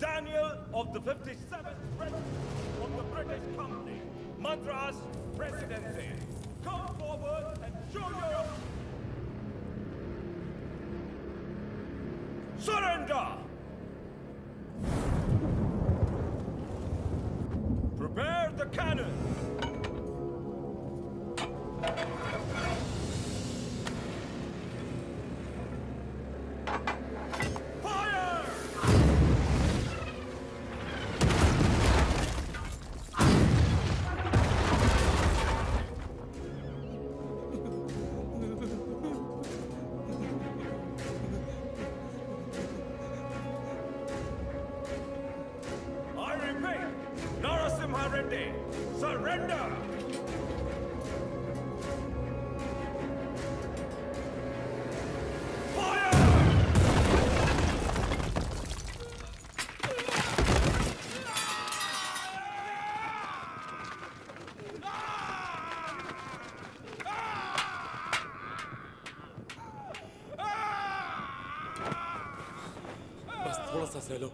Daniel of the चलो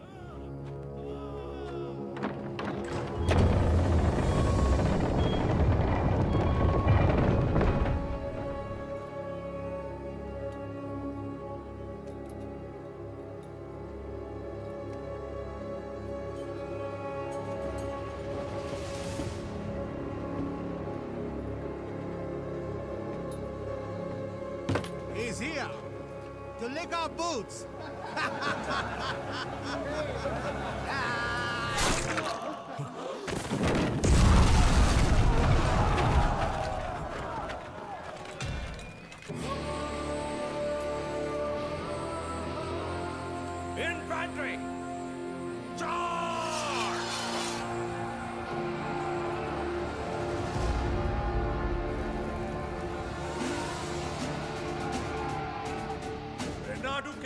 He's here to lick our boots.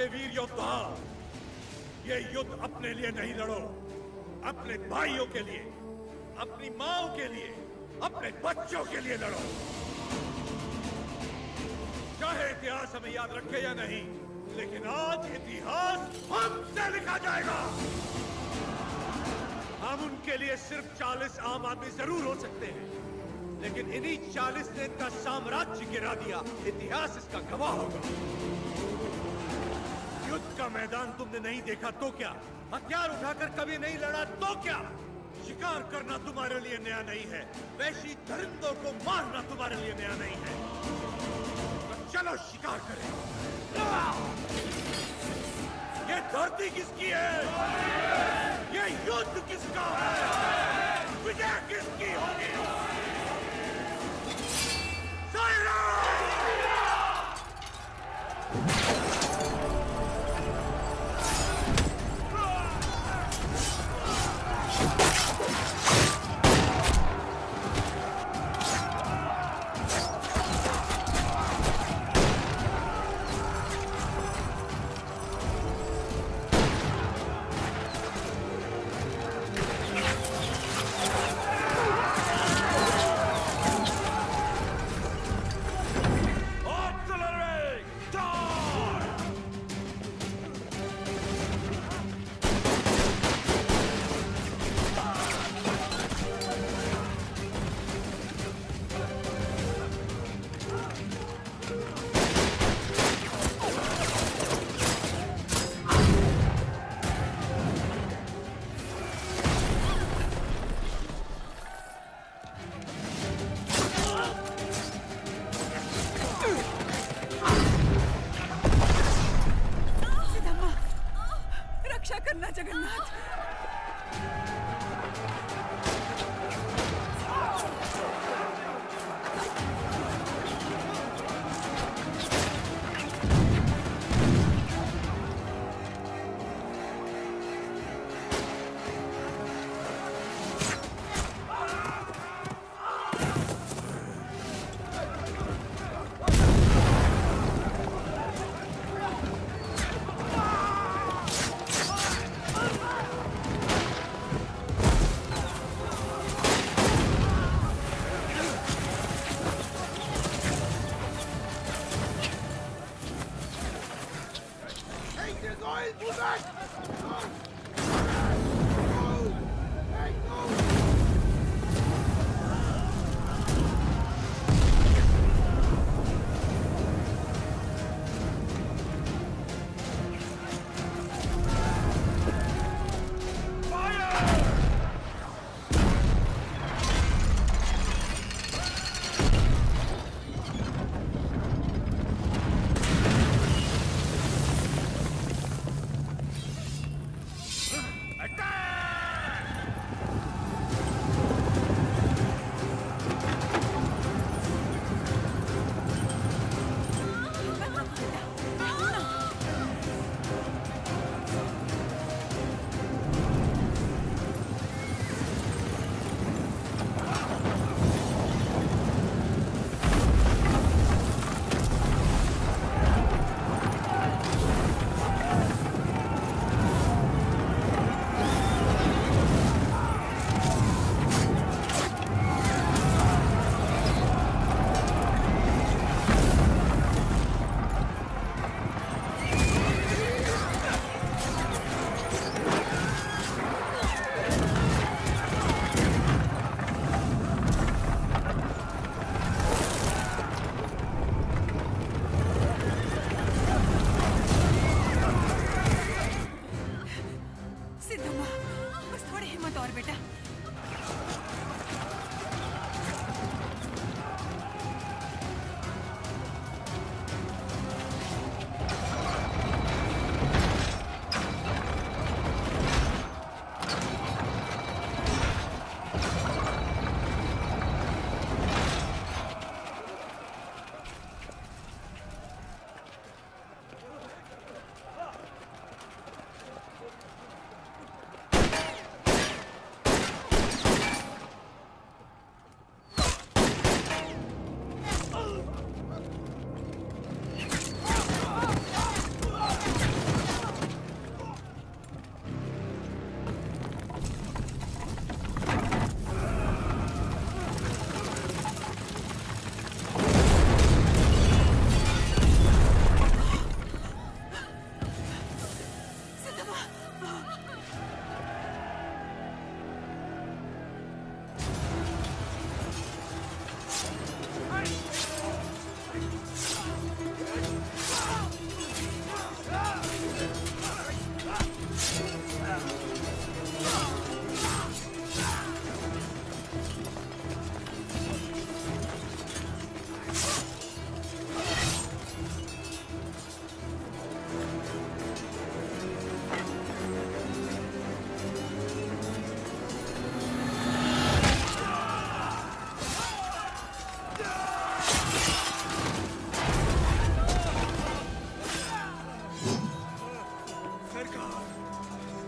के वीर योद्धा, ये युद्ध अपने लिए नहीं लड़ो। अपने भाइयों के लिए, अपनी माओ के लिए, अपने बच्चों के लिए लड़ो। चाहे इतिहास हमें याद रखे या नहीं, लेकिन आज इतिहास हमसे लिखा जाएगा। हम उनके लिए सिर्फ़ चालीस आम आदमी ज़रूर हो सकते हैं, लेकिन इन्हीं चालीस ने इनका साम्राज्य गिरा दिया। इतिहास इसका गवाह होगा। का मैदान तुमने नहीं देखा तो क्या? हथियार उठाकर कभी नहीं लड़ा तो क्या? शिकार करना तुम्हारे लिए नया नहीं है। वैशी दरिंदों को मारना तुम्हारे लिए नया नहीं है। तो चलो शिकार करें। ये धरती किसकी है? ये युद्ध किसका है? विजय किसकी होगी?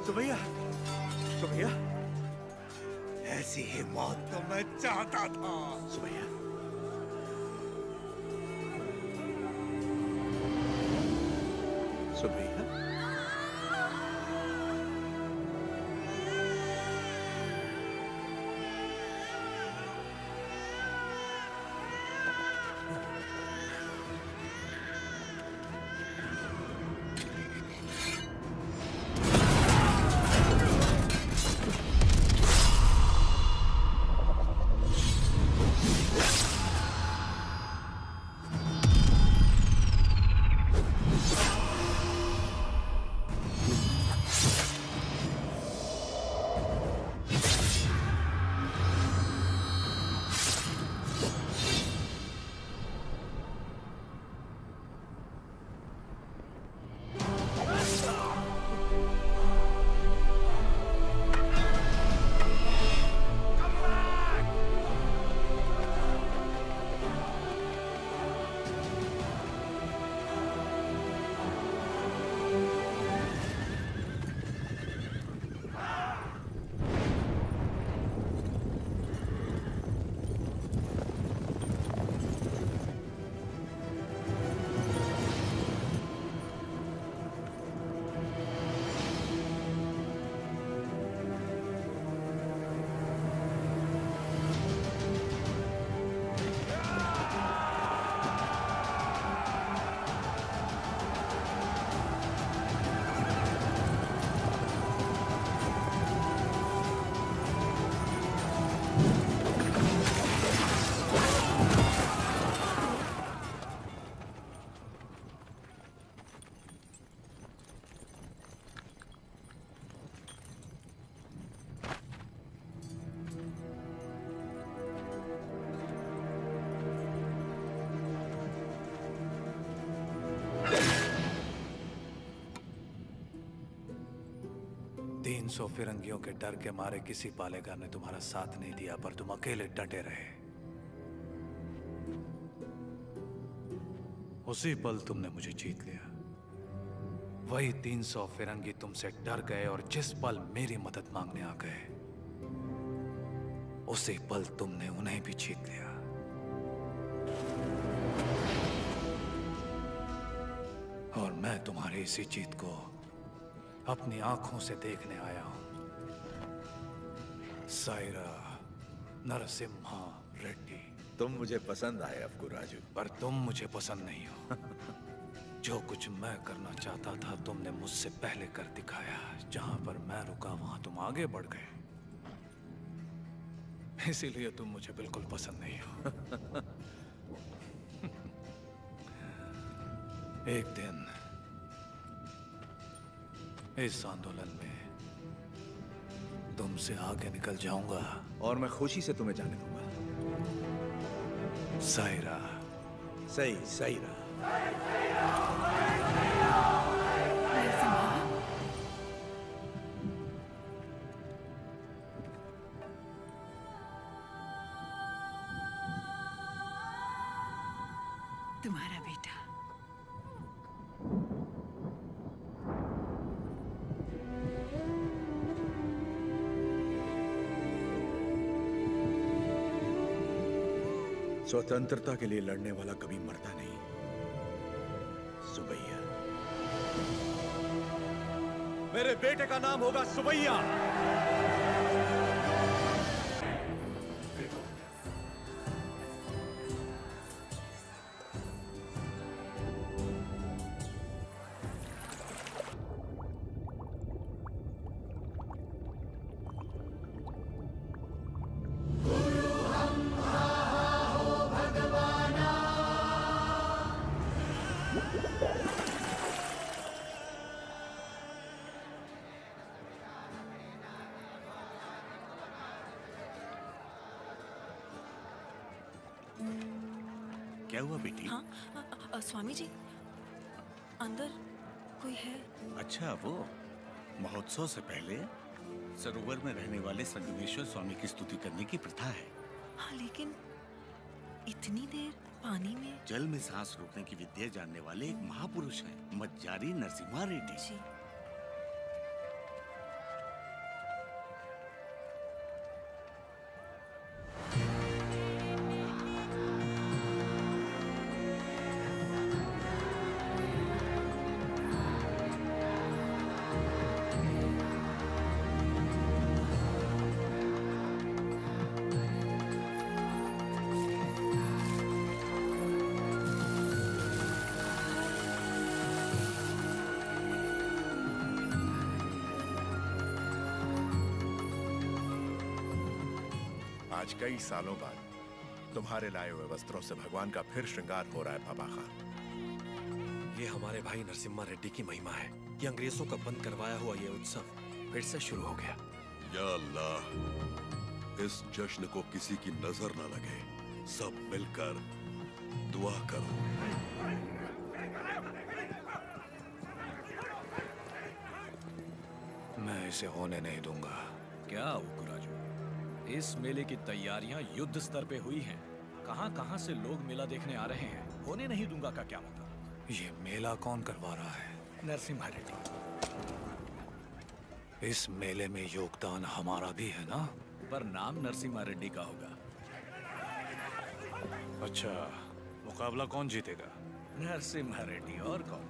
सुभैया सुभैया ऐसी ही मौत तो मैं चाहता था। सुभैया सौ फिरंगियों के डर के मारे किसी पालेगार ने तुम्हारा साथ नहीं दिया, पर तुम अकेले डटे रहे। उसी पल तुमने मुझे जीत लिया। वही तीन सौ फिरंगी तुमसे डर गए और जिस पल मेरी मदद मांगने आ गए, उसी पल तुमने उन्हें भी जीत लिया। और मैं तुम्हारी इसी जीत को अपनी आँखों से देखने आया हूँ। सायरा नरसिम्हा रेड्डी। तुम मुझे पसंद आए अफगू राजू। पर तुम मुझे पसंद नहीं हो। जो कुछ मैं करना चाहता था तुमने मुझसे पहले कर दिखाया जहाँ पर मैं रुका वहाँ तुम आगे बढ़ गए। इसीलिए तुम मुझे बिल्कुल पसंद नहीं हो। एक दिन इस आंदोलन में तुमसे आगे निकल जाऊँगा। और मैं खुशी से तुम्हें जाने दूँगा। सायरा। सही सही स्वतंत्रता के लिए लड़ने वाला कभी मरता नहीं। सुबैया। मेरे बेटे का नाम होगा सुबैया। अ, अ, स्वामी जी अंदर कोई है? अच्छा वो महोत्सव से पहले सरोवर में रहने वाले संगमेश्वर स्वामी की स्तुति करने की प्रथा है। हाँ लेकिन इतनी देर पानी में? जल में सांस रोकने की विद्या जानने वाले एक महापुरुष हैं मज्जारी नरसिम्हा रेड्डी। जी। सालों बाद तुम्हारे लाए हुए वस्त्रों से भगवान का फिर श्रृंगार हो रहा है बाबा खान। ये हमारे भाई नरसिम्हा रेड्डी की महिमा है कि अंग्रेज़ों का बंद करवाया हुआ ये उत्सव फिर से शुरू हो गया। या अल्लाह इस जश्न को किसी की नज़र न लगे। सब मिलकर दुआ करो। मैं इसे होने नहीं दूँगा। क्या उकराजू इस मेले की तैयारियाँ युद्ध स्तर पे हुई हैं। कहाँ कहाँ से लोग मेला देखने आ रहे हैं? होने नहीं दूँगा का क्या मतलब? ये मेला कौन करवा रहा है? नरसिम्हा रेड्डी। इस मेले में योगदान हमारा भी है ना? पर नाम नरसिम्हा रेड्डी का होगा। अच्छा मुकाबला कौन जीतेगा? नरसिम्हा रेड्डी और कौन?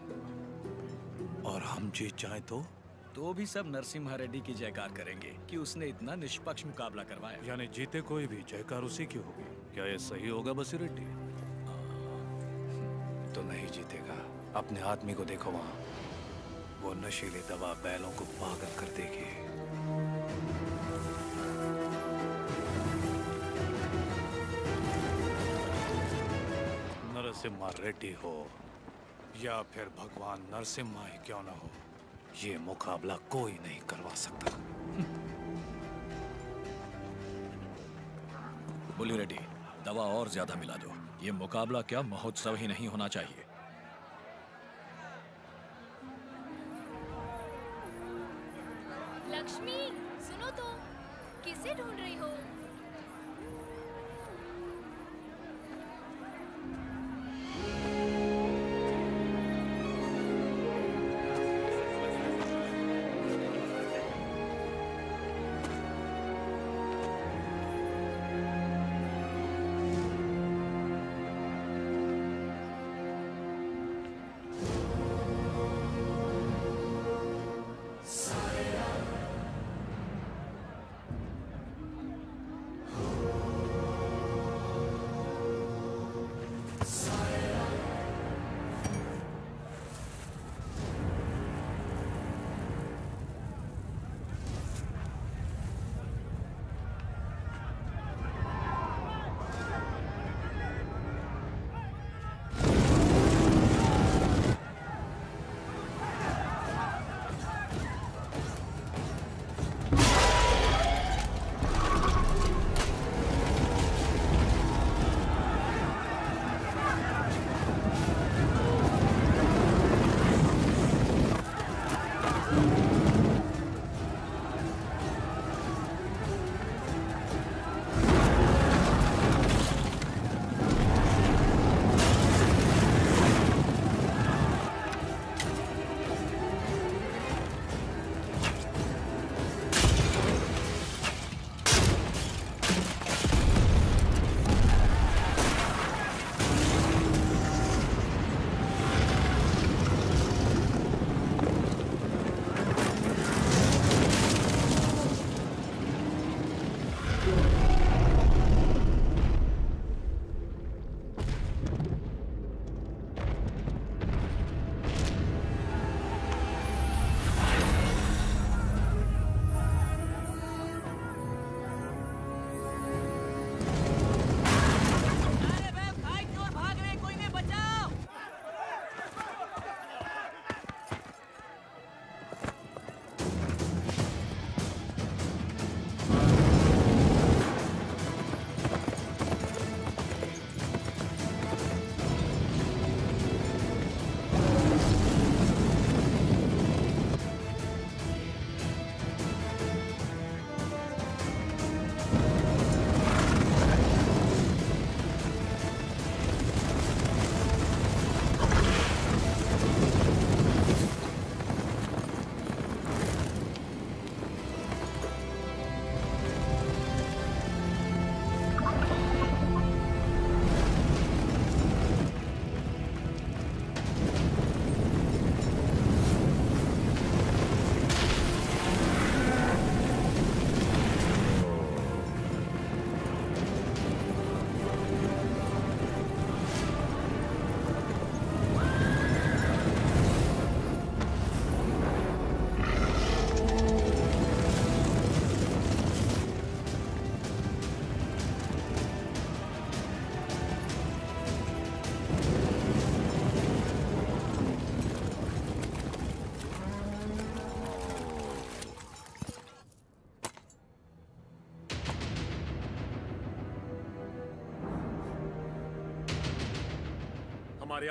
और हम जीत जाए तो? तो भी सब नरसिम्हा रेड्डी की जयकार करेंगे कि उसने इतना निष्पक्ष मुकाबला करवाया। यानी जीते कोई भी जयकार उसी की होगी। क्या ये सही होगा बसी रेड्डी? तो नहीं जीतेगा। अपने आदमी को देखो वहाँ। वो नशीली दवा बैलों को पागल कर देगी। नरसिम्हा रेड्डी हो या फिर भगवान नरसिम्हा ही क्यों ना हो? ये मुकाबला कोई नहीं करवा सकता। बोलियो रेड्डी, दवा और ज़्यादा मिला दो। ये मुकाबला क्या महोत्सव ही नहीं होना चाहिए।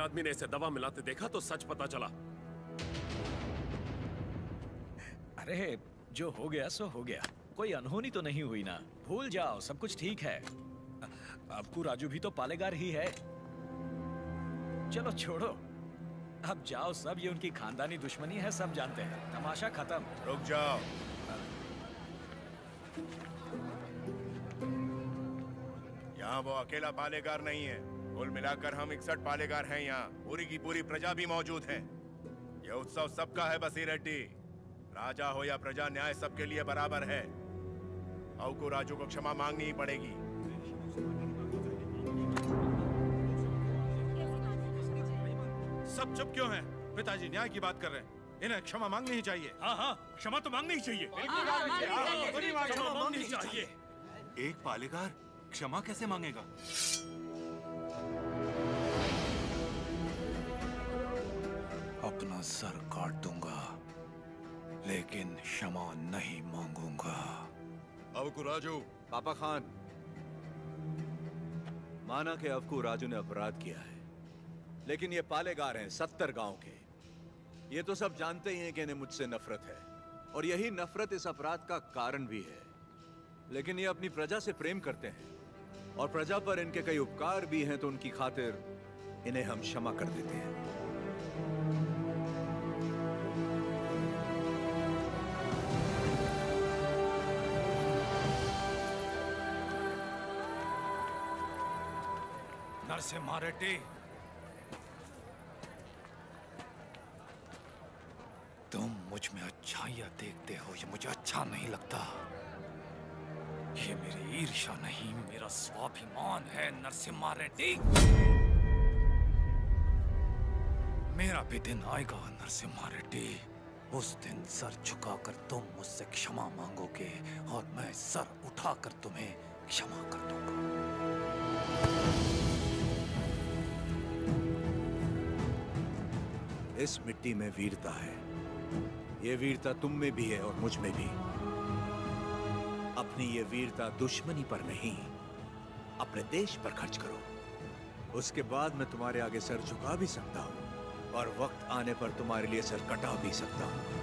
आदमी ने इसे दवा मिलाते देखा तो सच पता चला। अरे जो हो गया सो हो गया। कोई अनहोनी तो नहीं हुई ना। भूल जाओ सब कुछ ठीक है। आपको राजू भी तो पालेगार ही है। चलो छोड़ो। अब जाओ सब ये उनकी खानदानी दुश्मनी है सब जानते हैं। तमाशा खत्म। रुक जाओ। यहाँ वो अकेला पालेगार नहीं है। कुल मिलाकर हम इकसठ पालेगार हैं यहाँ। पूरी की पूरी प्रजा भी मौजूद है। यह उत्सव सबका है बसी रेड्डी राजा हो या प्रजा न्याय सबके लिए बराबर है। अव को राजू को क्षमा मांगनी ही पड़ेगी। सब चुप क्यों हैं? पिताजी न्याय की बात कर रहे हैं। इन्हें क्षमा मांगनी ही चाहिए। हाँ हाँ क्षमा तो मांगनी ही चाहिए। मांगनी ही। चाहिए। एक पालेगार क्षमा कैसे मांगेगा? अपना सर काट दूँगा लेकिन क्षमा नहीं मांगूँगा। अवकु राजू। पापा खान माना कि अवकू राजू ने अपराध किया है लेकिन ये पालेगार हैं सत्तर गाँव के। ये तो सब जानते ही हैं कि इन्हें मुझसे नफरत है और यही नफरत इस अपराध का कारण भी है। लेकिन ये अपनी प्रजा से प्रेम करते हैं और प्रजा पर इनके कई उपकार भी हैं तो उनकी खातिर इन्हें हम क्षमा कर देते हैं। नरसिम्हा रेड्डी तुम मुझमें अच्छाइयाँ देखते हो, ये मुझे अच्छा नहीं लगता। ये मेरी ईर्ष्या नहीं, मेरा स्वाभिमान है, नरसिम्हा रेड्डी। मेरा भी दिन आएगा, नरसिम्हा रेड्डी। उस दिन सर झुकाकर तुम मुझसे क्षमा मांगोगे और मैं सर उठाकर तुम्हें क्षमा कर दूँगा। इस मिट्टी में वीरता है। ये वीरता तुम में भी है और मुझमें भी। अपनी ये वीरता दुश्मनी पर नहीं, अपने देश पर खर्च करो। उसके बाद मैं तुम्हारे आगे सर झुका भी सकता हूँ और वक्त आने पर तुम्हारे लिए सर कटा भी सकता हूँ।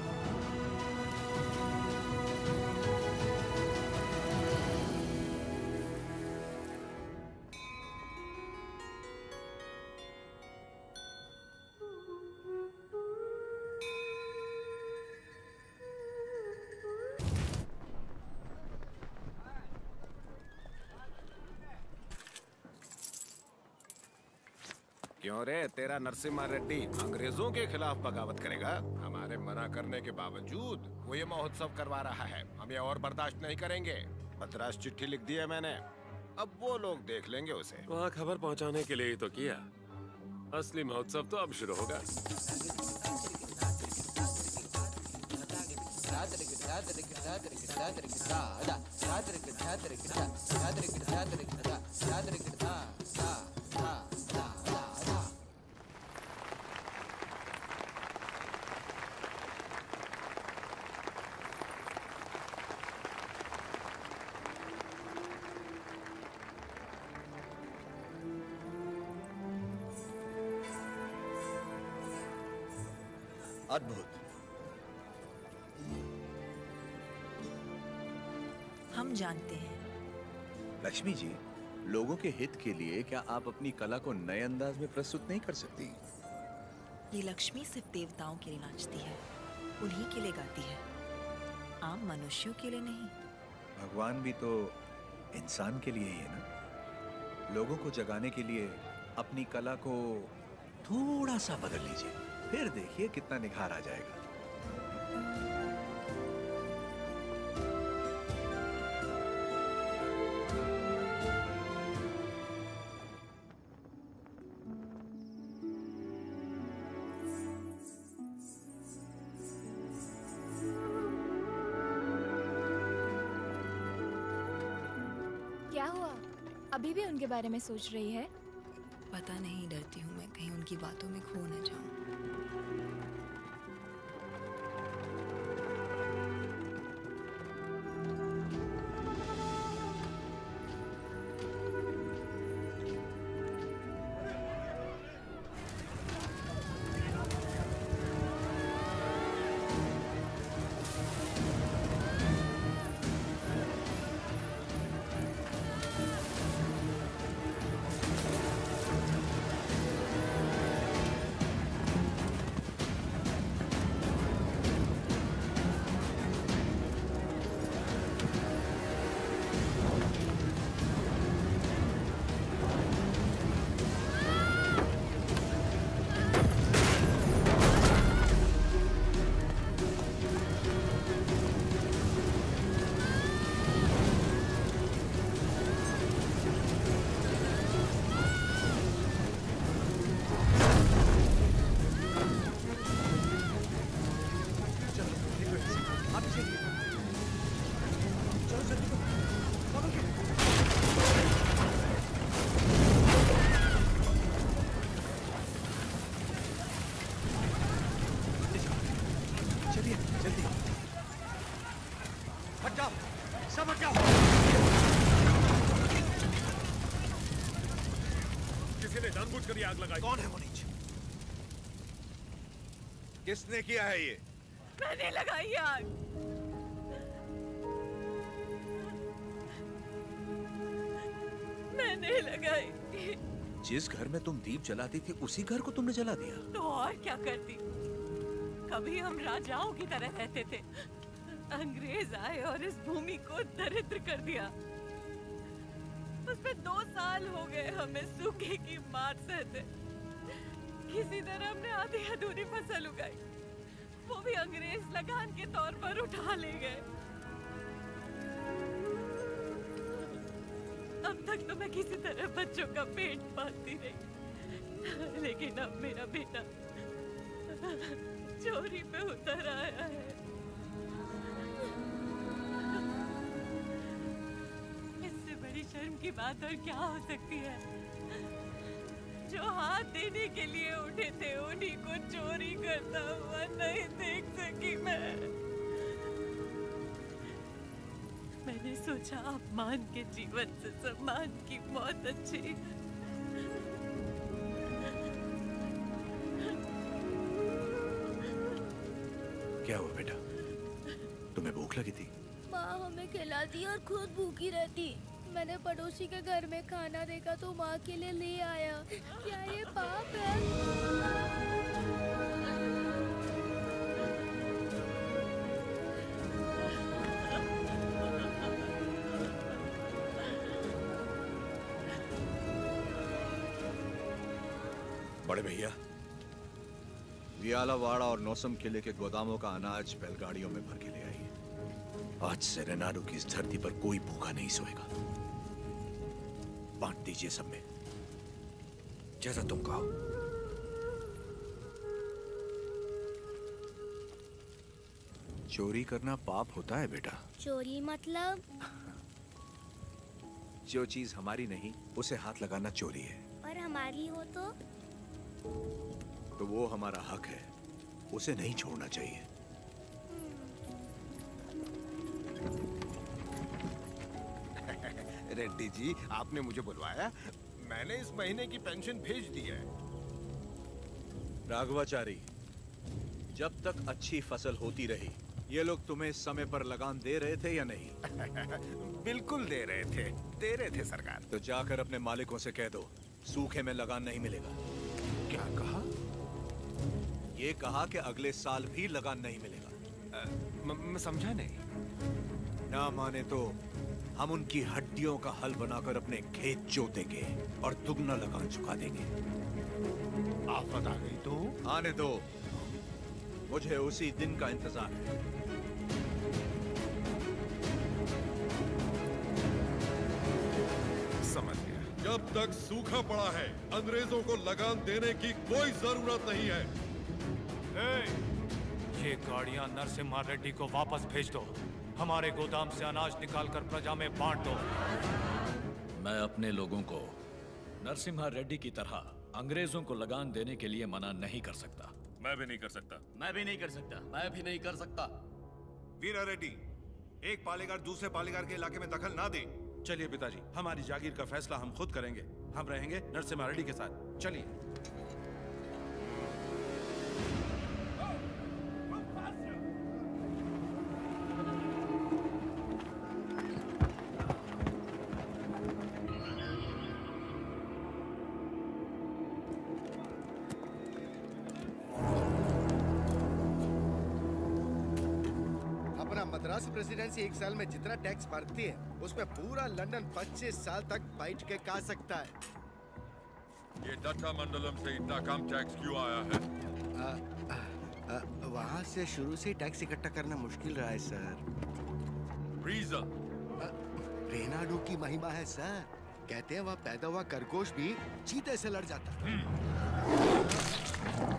क्यों रे तेरा नरसिम्हा रेड्डी अंग्रेज़ों के खिलाफ बगावत करेगा हमारे मना करने के बावजूद वो ये महोत्सव करवा रहा है हम ये और बर्दाश्त नहीं करेंगे बदराश चिट्ठी लिख दी है मैंने अब वो लोग देख लेंगे उसे वहाँ खबर पहुँचाने के लिए ही तो किया असली महोत्सव तो अब शुरू होगा अद्भुत। हम जानते हैं। लक्ष्मी जी लोगों के हित के लिए क्या आप अपनी कला को नए अंदाज में प्रस्तुत नहीं कर सकती? ये लक्ष्मी सिर्फ़ देवताओं के लिए नाचती है उन्हीं के लिए गाती है। आम मनुष्यों के लिए नहीं। भगवान भी तो इंसान के लिए ही है ना? लोगों को जगाने के लिए अपनी कला को थोड़ा सा बदल लीजिए। फिर देखिए कितना निखार आ जाएगा। क्या हुआ? अभी भी उनके बारे में सोच रही है? पता नहीं डरती हूँ मैं। कहीं उनकी बातों में खो न जाऊँ। आग लगाई। कौन है वो नीच किसने किया है ये? मैंने लगाई आग। मैंने लगाई। जिस घर में तुम दीप जलाती थी उसी घर को तुमने जला दिया। तो और क्या करती? कभी हम राजाओं की तरह रहते थे। अंग्रेज़ आए और इस भूमि को दरिद्र कर दिया। उसमें साल हो गए हमें सूखे की मार सहते। किसी तरह हमने आधी अधूरी फ़सल उगाई। वो भी अंग्रेज़ लगान के तौर पर उठा ले गए। अब तक तो मैं किसी तरह बच्चों का पेट पालती रही। लेकिन अब मेरा बेटा चोरी पे उतर आया है। की बात और क्या हो सकती है? जो हाथ देने के लिए उठे थे उन्हीं को चोरी करता हुआ नहीं देख सकी मैं। मैंने सोचा अपमान के जीवन से सम्मान की मौत अच्छी क्या हुआ बेटा? तुम्हें भूख लगी थी? माँ हमें खिलाती और खुद भूखी रहती। मैंने पड़ोसी के घर में खाना देखा तो माँ के लिए ले आया। क्या ये पाप है? बड़े भैया, वियालावाड़ा और नौसम किले के गोदामों का अनाज बैलगाड़ियों में भर के ले आई आज से रेनाडू की इस धरती पर कोई भूखा नहीं सोएगा। बांट दीजिए सब में। जैसा तुम कहो। चोरी करना पाप होता है बेटा। चोरी मतलब? जो चीज़ हमारी नहीं उसे हाथ लगाना चोरी है। और हमारी हो तो? तो वो हमारा हक है। उसे नहीं छोड़ना चाहिए। रेड्डी जी आपने मुझे बुलवाया। मैंने इस महीने की पेंशन भेज दी है। राघवाचारी जब तक अच्छी फ़सल होती रही ये लोग तुम्हें समय पर लगान दे रहे थे या नहीं? बिल्कुल दे रहे थे। दे रहे थे सरकार। तो जाकर अपने मालिकों से कह दो सूखे में लगान नहीं मिलेगा। क्या कहा? ये कहा कि अगले साल भी लगान नहीं मिलेगा। मैं समझा नहीं। ना माने तो हम उनकी हड्डियों का हल बनाकर अपने खेत जोतेंगे और दुगना लगान चुका देंगे। आफत आ गई तो? आने दो। मुझे उसी दिन का इंतज़ार है। समझ गया। जब तक सूखा पड़ा है अंग्रेज़ों को लगान देने की कोई ज़रूरत नहीं है। ये गाड़ियाँ नरसिम्हा रेड्डी को वापस भेज दो। हमारे गोदाम से अनाज निकालकर प्रजा में बांट दो। मैं अपने लोगों को नरसिम्हा रेड्डी की तरह अंग्रेज़ों को लगान देने के लिए मना नहीं कर सकता। मैं भी नहीं कर सकता। मैं भी नहीं कर सकता। मैं भी नहीं कर सकता। वीरा रेड्डी एक पालेगार दूसरे पालेगार के इलाके में दखल ना दे। चलिए पिताजी हमारी जागीर का फैसला हम खुद करेंगे। हम रहेंगे नरसिम्हा रेड्डी के साथ। चलिए। अपना प्रेसिडेंसी एक साल में जितना टैक्स भरती है उसमें पूरा लंदन 25 साल तक बैठ के खा सकता है। ये दत्ता मंडलम से इतना कम टैक्स क्यों आया है? वहाँ से शुरू से टैक्स इकट्ठा करना मुश्किल रहा है सर रीजन रेनाडू की महिमा है सर कहते हैं वह पैदा हुआ खरगोश भी चीते से लड़ जाता। है अब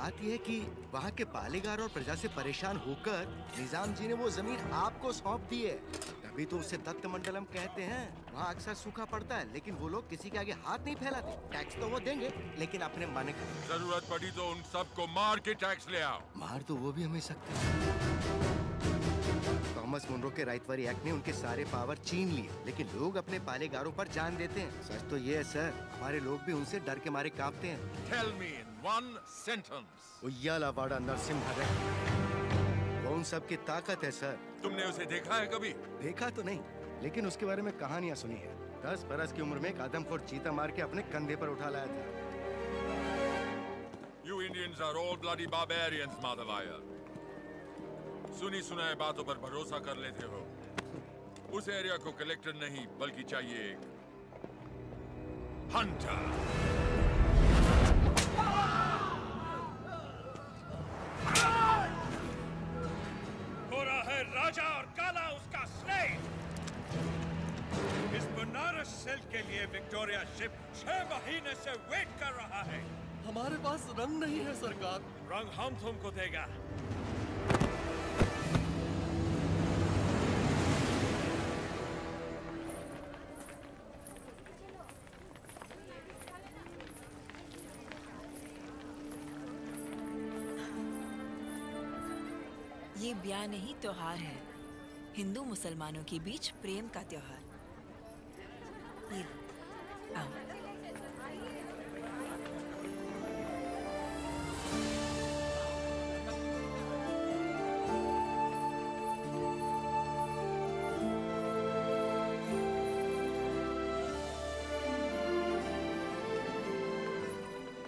बात यह है कि वहाँ के पालेगार और प्रजा से परेशान होकर निज़ाम जी ने वो ज़मीन आपको सौंप दी है। तभी तो उसे दत्त मंडलम कहते हैं। वहाँ अक्सर सूखा पड़ता है लेकिन वो लोग किसी के आगे हाथ नहीं फैलाते। टैक्स तो वो देंगे लेकिन अपने मन का। ज़रूरत पड़ी तो उन सबको मार के टैक्स ले आओ। मार तो वो भी हमें सकते हैं। थॉमस मुनरो के राइटवरी एक्ट ने उनके सारे पावर छीन लिए लेकिन लोग अपने पालेगारों पर जान देते हैं। सच तो ये है सर हमारे लोग भी उनसे डर के मारे कांपते हैं। One sentence. उయ్यालावाड़ा नरसिम्हा रेड्डी वो उन सब की ताकत है सर? तुमने उसे देखा है कभी? देखा तो नहीं लेकिन उसके बारे में कहानियाँ सुनी है। दस बरस की उम्र में एक आदमखोर चीता मार के अपने कंधे पर उठा लाया था। You Indians are all bloody barbarians, Madhavaya. सुनी सुनाए बातों पर भरोसा कर लेते हो। उस एरिया को कलेक्टर नहीं बल्कि चाहिए एक हंटर गोरा है राजा और काला उसका स्लेव इस बनारस सेल के लिए विक्टोरिया शिप छह महीने से वेट कर रहा है। हमारे पास रंग नहीं है सरकार। रंग हम तुमको देगा। ब्याह नहीं, त्योहार है। हिंदू मुसलमानों के बीच प्रेम का त्योहार।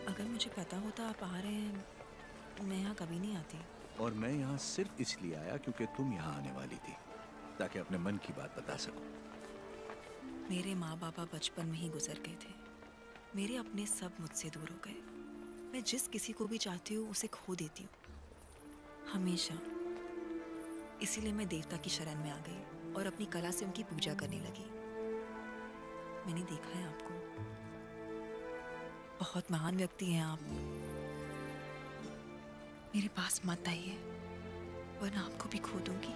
अगर मुझे पता होता आप आ रहे हैं, मैं यहाँ कभी नहीं आती। और मैं यहाँ सिर्फ़ इसलिए आया क्योंकि तुम यहाँ आने वाली थी, ताकि अपने मन की बात बता सकूँ। मेरे माँ बाबा बचपन में ही गुजर गए थे। मेरे अपने सब मुझसे दूर हो गए। मैं जिस किसी को भी चाहती हूँ, उसे खो देती हूँ। हमेशा। इसीलिए मैं देवता की शरण में आ गई और अपनी कला से उनकी पूजा करने लगी। मैंने देखा है आपको। बहुत महान व्यक्ति हैं आप। मेरे पास मत आइए वरना आपको भी खो दूँगी।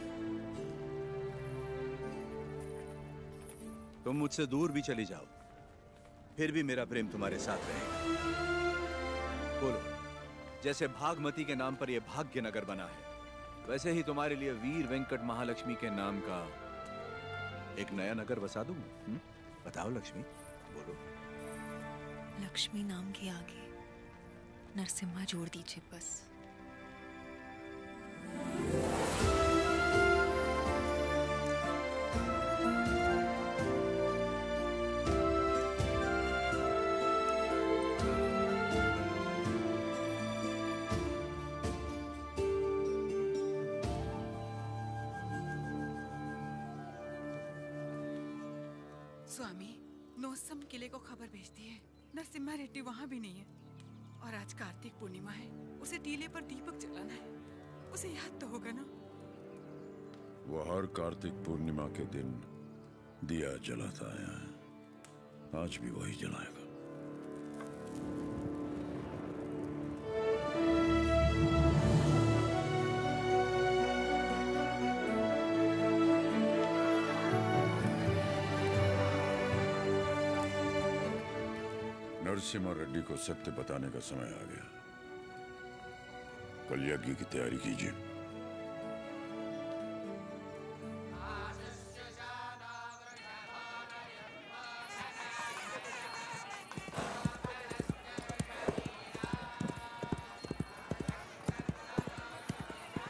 तुम मुझसे दूर भी चली जाओ फिर भी मेरा प्रेम तुम्हारे साथ रहेगा बोलो जैसे भागमती के नाम पर यह भाग्य नगर बना है वैसे ही तुम्हारे लिए वीर वेंकट महालक्ष्मी के नाम का एक नया नगर बसा दूँ? हुँ? बताओ लक्ष्मी बोलो। लक्ष्मी नाम के आगे नरसिम्हा जोड़ दीजिए बस। किले को खबर भेजती है। नरसिम्हा रेड्डी वहाँ भी नहीं है। और आज कार्तिक पूर्णिमा है। उसे टीले पर दीपक जलाना है। उसे याद तो होगा ना? वो हर कार्तिक पूर्णिमा के दिन दिया जलाता आया है। आज भी वही जलाएगा। नरसिम्हा रेड्डी को सत्य बताने का समय आ गया। कल यज्ञ की तैयारी कीजिए।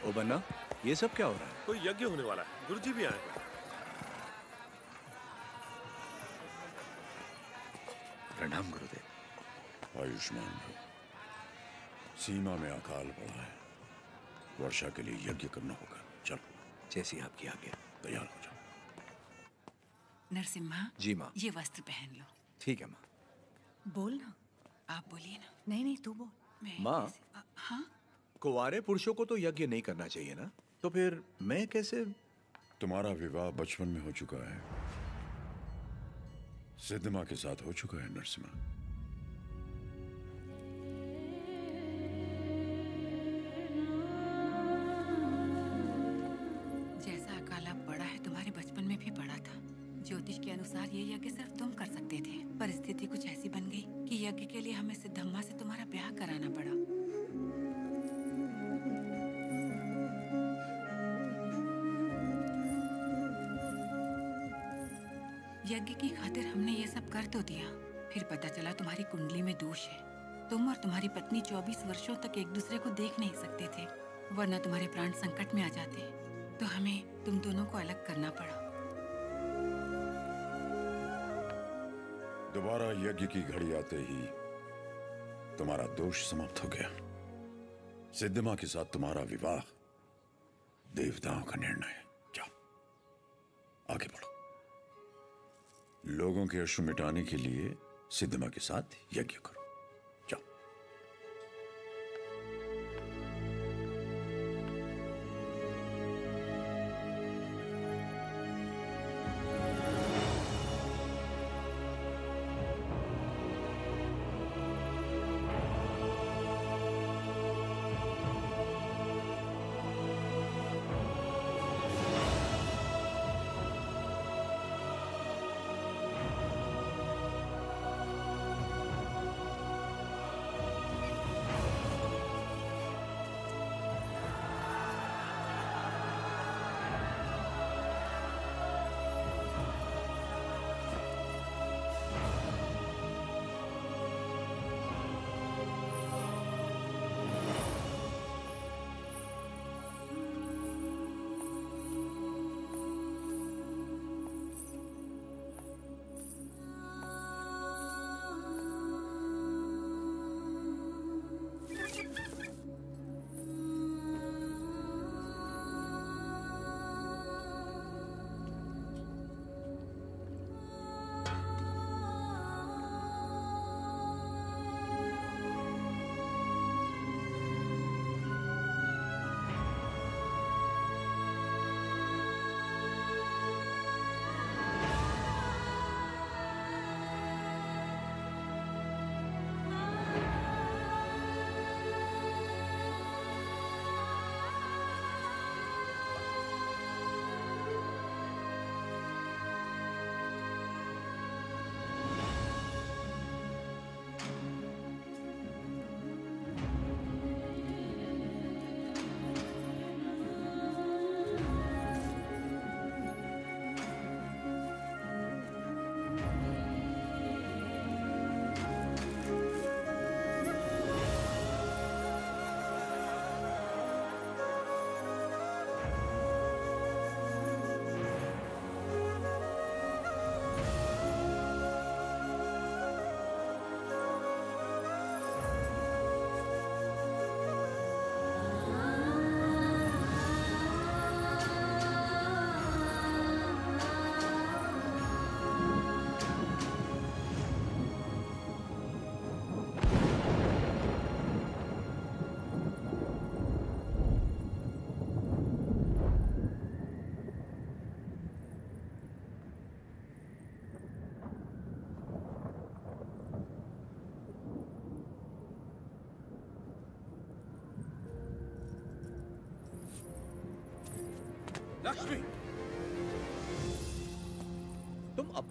ओ बन्ना ये सब क्या हो रहा है? कोई यज्ञ होने वाला है। गुरुजी भी आए हैं। आयुष्मान भव सीमा में अकाल पड़ा है। वर्षा के लिए यज्ञ करना होगा। चलो। जैसी आपकी आज्ञा। तैयार हो जाओ। नरसिम्हा जी माँ। ये वस्त्र पहन लो। ठीक है माँ। बोल ना। आप बोलिए ना। नहीं नहीं तू बोल। मैं माँ। हाँ? कुंवारे पुरुषों को तो यज्ञ नहीं करना चाहिए ना। तो फिर मैं कैसे तुम्हारा विवाह बचपन में हो चुका है। सिद्धमा के साथ हो चुका है नरसिम्हा। दोष समाप्त हो गया सिद्धिमा के साथ तुम्हारा विवाह देवताओं का निर्णय है जाओ आगे बढ़ो लोगों के अश्रु मिटाने के लिए सिद्धिमा के साथ यज्ञ करो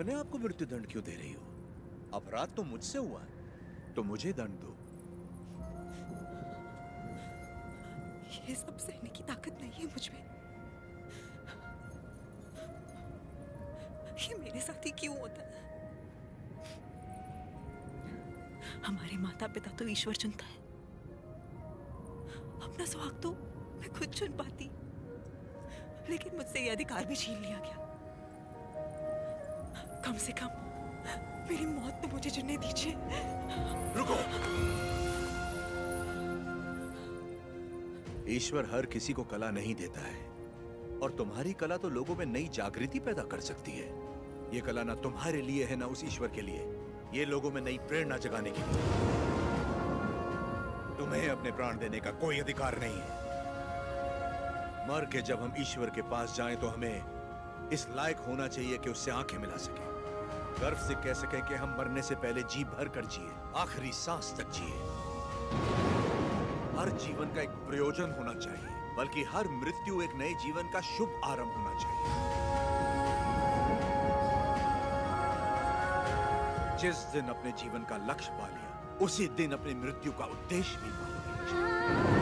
अपने आप को मृत्यु दंड क्यों दे रही हो? अपराध तो मुझसे हुआ तो मुझे दंड दो। ये सब सहने की ताकत नहीं है मुझमें। ये मेरे साथ ही क्यों होता है? हमारे माता पिता तो ईश्वर चुनता है। अपना सुहाग तो मैं खुद चुन पाती। लेकिन मुझसे ये अधिकार भी छीन लिया गया। कम से कम। मेरी मौत तो मुझे चुनने दीजिए। रुको। ईश्वर हर किसी को कला नहीं देता है, और तुम्हारी कला तो लोगों में नई जागृति पैदा कर सकती है। ये कला ना तुम्हारे लिए है, ना उस ईश्वर के लिए। ये लोगों में नई प्रेरणा जगाने के लिए। तुम्हें अपने प्राण देने का कोई अधिकार नहीं है। मर के जब हम ईश्वर के पास जाएँ तो हमें इस लायक होना चाहिए कि उससे आँखें मिला सके। गर्व से कह सके कि हम मरने से पहले जी भर कर जिए, आखिरी सांस तक जिए। हर जीवन का एक प्रयोजन होना चाहिए, बल्कि हर मृत्यु एक नए जीवन का शुभ आरंभ होना चाहिए। जिस दिन अपने जीवन का लक्ष्य पा लिया, उसी दिन अपनी मृत्यु का उद्देश्य भी पा लिया।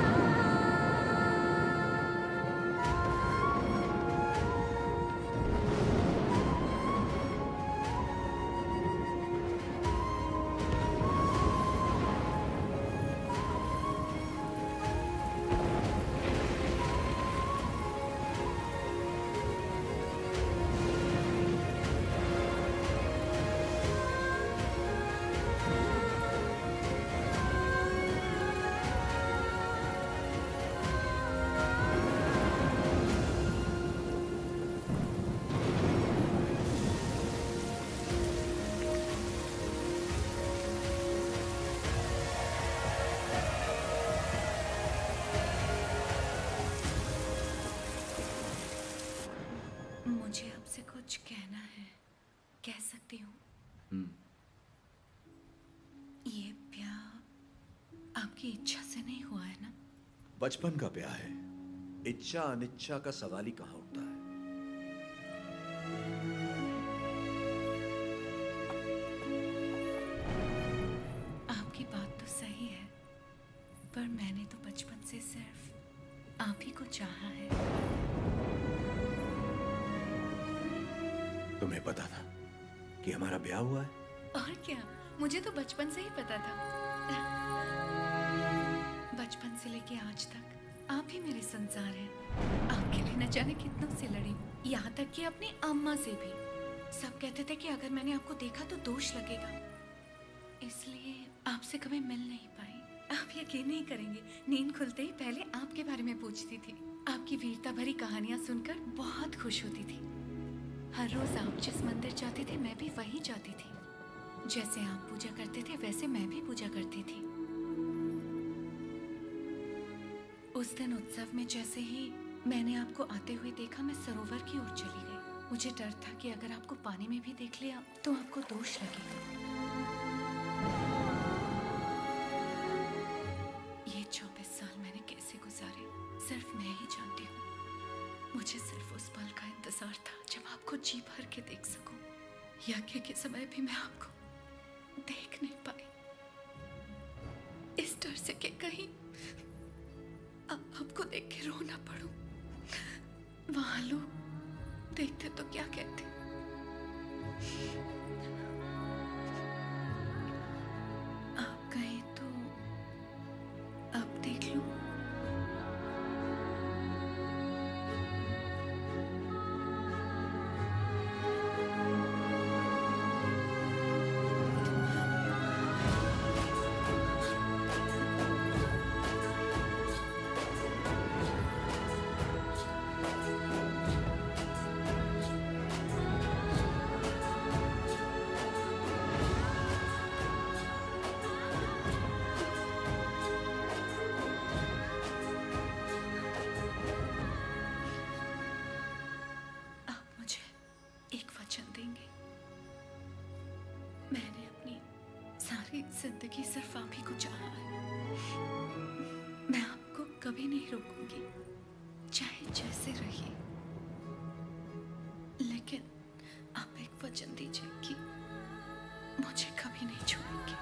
बचपन का ब्याह है। इच्छा अनिच्छा का सवाल ही कहाँ उठता है? आपकी बात तो सही है पर मैंने तो बचपन से सिर्फ़ आप ही को चाहा है। तुम्हें पता था कि हमारा ब्याह हुआ है? और क्या? मुझे तो बचपन से ही पता था। बचपन से लेके आज तक, आप ही मेरे संसार हैं। आपके लिए न जाने कितनों से लड़ी यहाँ तक कि अपनी अम्मा से भी। सब कहते थे कि अगर मैंने आपको देखा तो दोष लगेगा। इसलिए आपसे कभी मिल नहीं पाई। आप यकीन नहीं करेंगे, नींद खुलते ही पहले आपके बारे में पूछती थी। आपकी वीरता भरी कहानियाँ सुनकर बहुत खुश होती थी। हर रोज आप जिस मंदिर जाते थे, मैं भी वहीं जाती थी। जैसे आप पूजा करते थे, वैसे मैं भी पूजा करती थी। उस दिन उत्सव में जैसे ही मैंने आपको आते हुए देखा, मैं सरोवर की ओर चली गई। मुझे डर था कि अगर आपको पानी में भी देख लिया तो आपको दोष लगेगा। ये चौबीस साल मैंने कैसे गुजारे, सिर्फ़ मैं ही जानती हूँ। मुझे सिर्फ़ उस पल का इंतज़ार था, जब आपको जी भर के देख सकूँ। यज्ञ के समय भी मैं आपको देख नहीं पाई। इस डर से कि कहीं आपको देख के रोना पड़ूं। वहाँ लोग देखते तो क्या कहते? ज़िंदगी सिर्फ़ आप ही को चाहा है। मैं आपको कभी नहीं रोकूँगी। चाहे जैसे रहिए। लेकिन आप एक वचन दीजिए कि मुझे कभी नहीं छोड़ेंगे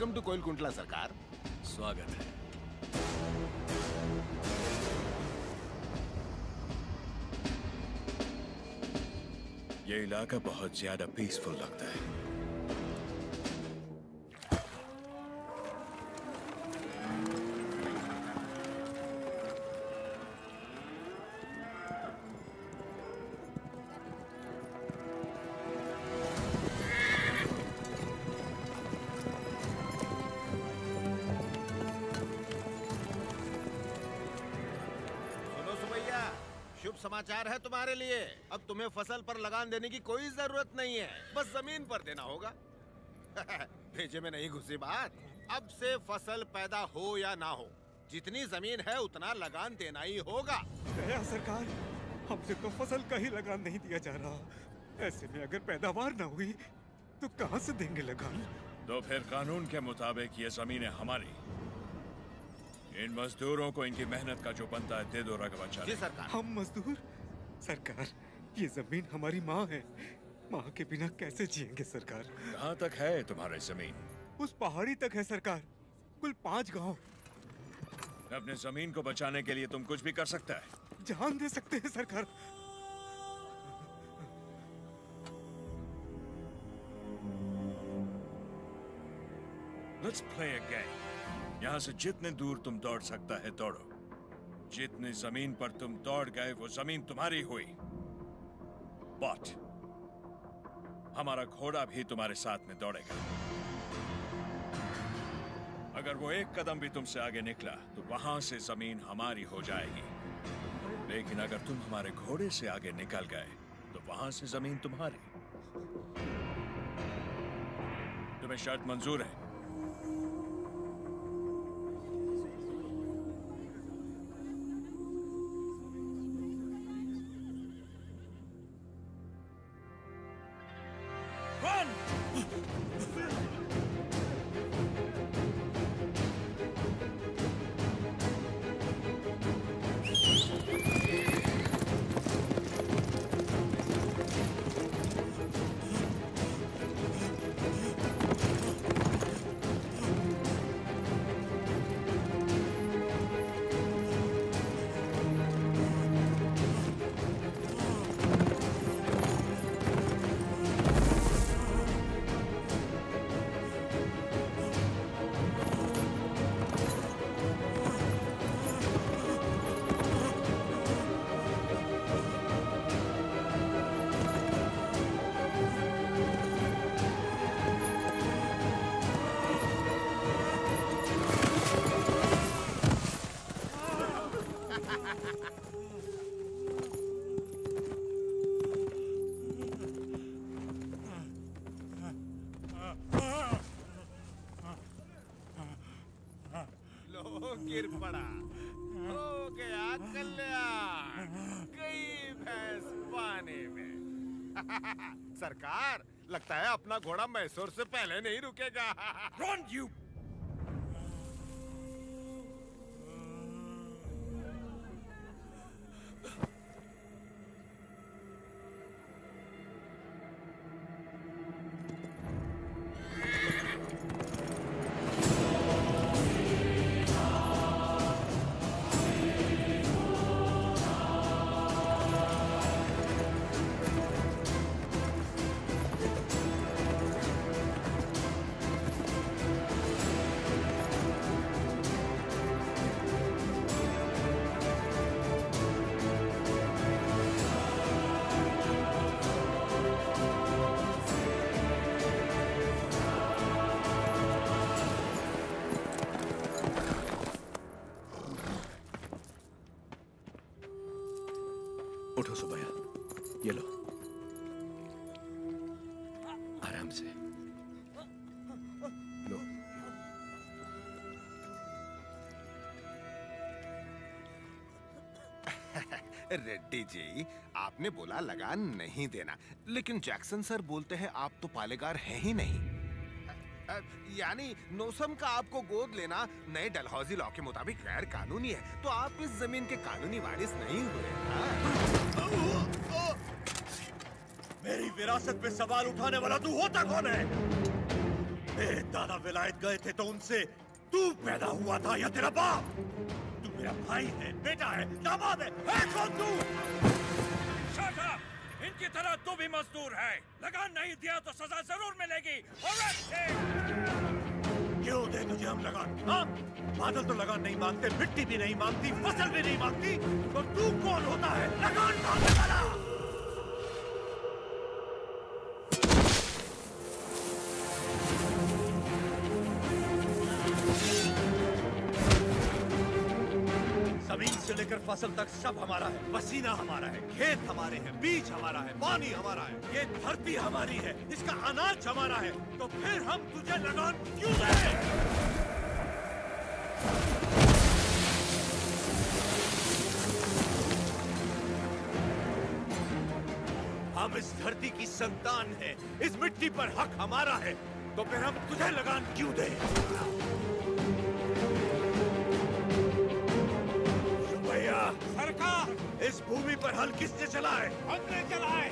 वेलकम टू कोयल कुंटला सरकार। स्वागत है। ये इलाका बहुत ज़्यादा पीसफुल लगता है। तुम्हारे लिए। अब तुम्हें फ़सल पर लगान देने की कोई ज़रूरत नहीं है। बस ज़मीन पर देना होगा। भेजे में नहीं घुसी बात। अब से फ़सल पैदा हो या ना हो जितनी ज़मीन है उतना लगान देना ही होगा। दया सरकार हमसे तो फ़सल का ही लगान नहीं दिया जा रहा। ऐसे में अगर पैदावार ना हुई तो कहाँ से देंगे लगान? तो फिर कानून के मुताबिक ये ज़मीन है हमारी। इन मजदूरों को इनकी मेहनत का जो बनता है दे दो रघवाचार्य हम मजदूर सरकार ये ज़मीन हमारी माँ है। माँ के बिना कैसे जिएँगे सरकार? कहाँ तक है तुम्हारी ज़मीन? उस पहाड़ी तक है सरकार। कुल पाँच गाँव। अपने ज़मीन को बचाने के लिए तुम कुछ भी कर सकता है। जान दे सकते हैं सरकार। लेट्स प्ले अ गेम यहाँ से जितने दूर तुम दौड़ सकता है दौड़ो। जितनी ज़मीन पर तुम दौड़ गए, वो ज़मीन तुम्हारी हुई। बट हमारा घोड़ा भी तुम्हारे साथ में दौड़ेगा। अगर वो एक कदम भी तुमसे आगे निकला तो वहाँ से ज़मीन हमारी हो जाएगी। लेकिन अगर तुम हमारे घोड़े से आगे निकल गए तो वहाँ से ज़मीन तुम्हारी। तुम्हें शर्त मंजूर है। सरकार लगता है अपना घोड़ा मैसूर से पहले नहीं रुकेगा। रेड्डी जी, आपने बोला लगान नहीं देना। लेकिन जैक्सन सर बोलते हैं आप तो पालेगार हैं ही नहीं। यानी नोसम का आपको गोद लेना नए डलहौजी लॉ के मुताबिक गैर कानूनी है तो आप इस ज़मीन के कानूनी वारिस नहीं हुए हाँ? मेरी विरासत पे सवाल उठाने वाला तू होता कौन है? मेरे दादा विलायत गए थे तो उनसे तू पैदा हुआ था या तेरा बाप? मेरा भाई है बेटा है दामाद है, है कौन तू Shut up! इनकी तरह तू भी मजदूर है। लगान नहीं दिया तो सजा ज़रूर मिलेगी। क्यों दे तुझे हम लगान? हाँ? बादल तो लगान नहीं मांगते मिट्टी भी नहीं मांगती फ़सल भी नहीं मांगती तो तू कौन होता है? लगान मांगने वाला! लेकर फ़सल तक सब हमारा है, पसीना हमारा है, खेत हमारे हैं, बीज हमारा है, पानी हमारा है, ये धरती हमारी है, इसका अनाज हमारा है तो फिर हम तुझे लगान क्यों दें? हम इस धरती की संतान हैं, इस मिट्टी पर हक हमारा है तो फिर हम तुझे लगान क्यों दें? सरकार इस भूमि पर हल किसने चलाए? हमने चलाए।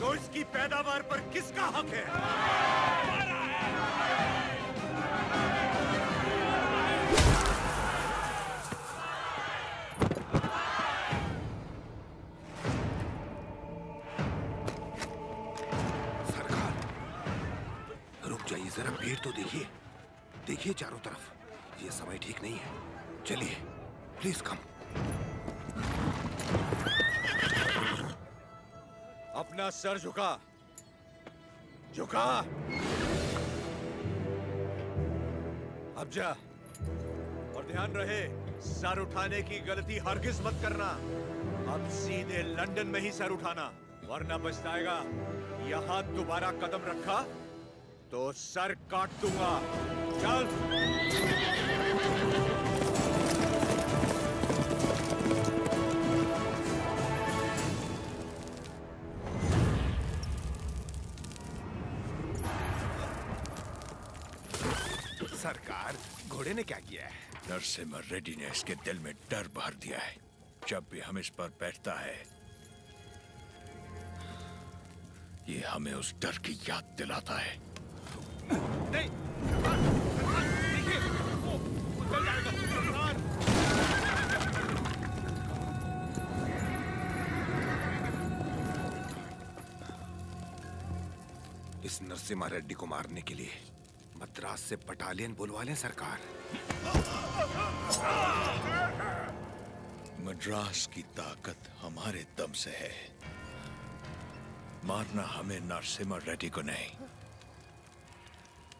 तो इसकी पैदावार पर किसका हक है? सरकार रुक जाइए जरा भीड़ तो देखिए। देखिए चारों तरफ़। ये समय ठीक नहीं है। चलिए प्लीज़ कम अपना सर झुका। झुका। अब जा। और ध्यान रहे, सर उठाने की गलती हरगिज मत करना। अब सीधे लंदन में ही सर उठाना, वरना पछताएगा, यहाँ दोबारा कदम रखा। तो सर काट दूँगा चल। सरकार घोड़े ने क्या किया है? नरसिम्हा रेड्डी ने इसके दिल में डर भर दिया है। जब भी हम इस पर बैठता है ये हमें उस डर की याद दिलाता है। इस नरसिम्हा रेड्डी को मारने के लिए मद्रास से बटालियन बुलवा लें सरकार। मद्रास की ताकत हमारे दम से है। मारना हमें नरसिम्हा रेड्डी को नहीं।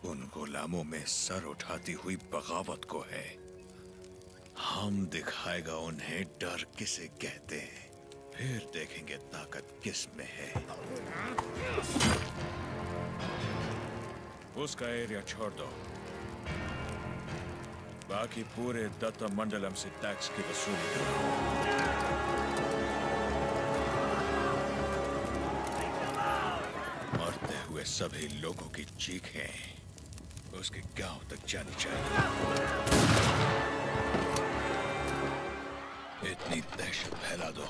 उन गुलामों में सर उठाती हुई बगावत को है। हम दिखाएगा उन्हें डर किसे कहते हैं। फिर देखेंगे ताकत किसमें है। उसका एरिया छोड़ दो। बाकी पूरे दत्त मंडलम से टैक्स की वसूली करो। मरते हुए सभी लोगों की चीखें उसके गाँव तक जानी चाहिए। इतनी दहशत फैला दो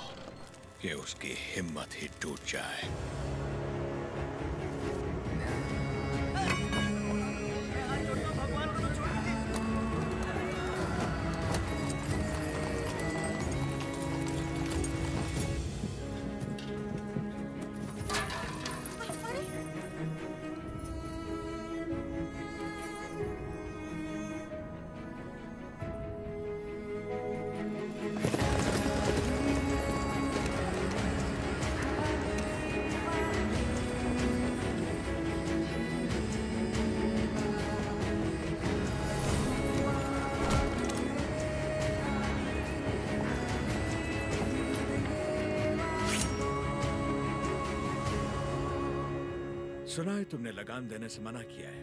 कि उसकी हिम्मत ही टूट जाए। तुमने लगान देने से मना किया है।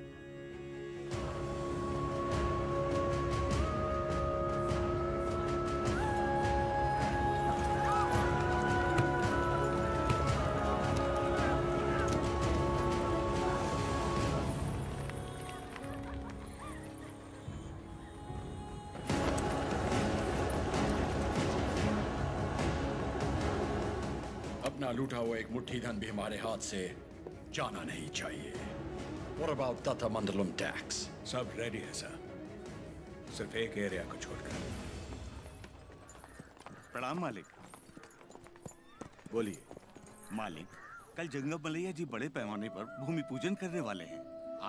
अपना लूटा हुआ एक मुट्ठी धन भी हमारे हाथ से जाना नहीं चाहिए What about Tata Mandalam tax? सब रेडी है सर सिर्फ़ एक एरिया को छोड़कर। प्रणाम मालिक। बोलिए। मालिक कल जंगम मलैया जी बड़े पैमाने पर भूमि पूजन करने वाले हैं।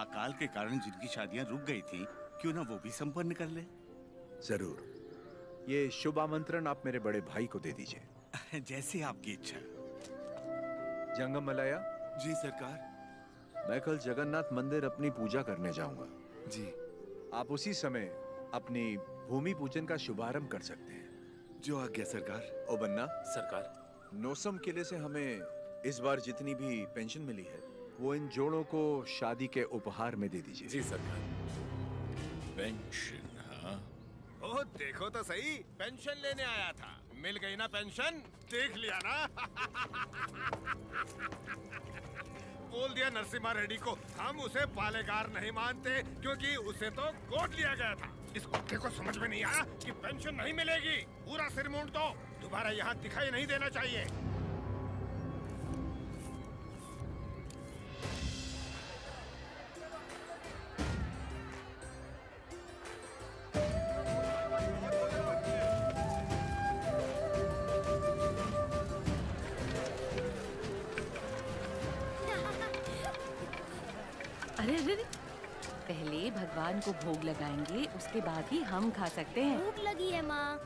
अकाल के कारण जिनकी शादियाँ रुक गई थी क्यों ना वो भी संपन्न कर ले? ज़रूर। ये शुभ आमंत्रण आप मेरे बड़े भाई को दे दीजिए। जैसे आपकी इच्छा। जंगम मलाया जी सरकार। मैं कल जगन्नाथ मंदिर अपनी पूजा करने जाऊँगा। जी। आप उसी समय अपनी भूमि पूजन का शुभारंभ कर सकते हैं। जो आज्ञा सरकार। ओ बन्ना सरकार। नौसम किले से हमें इस बार जितनी भी पेंशन मिली है वो इन जोड़ों को शादी के उपहार में दे दीजिए। जी सरकार। पेंशन हाँ। ओ देखो तो सही पेंशन लेने आया था। मिल गई ना पेंशन? देख लिया ना। बोल दिया नरसिम्हा रेड्डी को, हम उसे पालेगार नहीं मानते, क्योंकि उसे तो गोद लिया गया था। इस कुत्ते को समझ में नहीं आया कि पेंशन नहीं मिलेगी। पूरा सिर मूंड दो। दोबारा यहाँ दिखाई नहीं देना चाहिए। भगवान को भोग लगाएँगे उसके बाद ही हम खा सकते हैं। भूख लगी है माँ।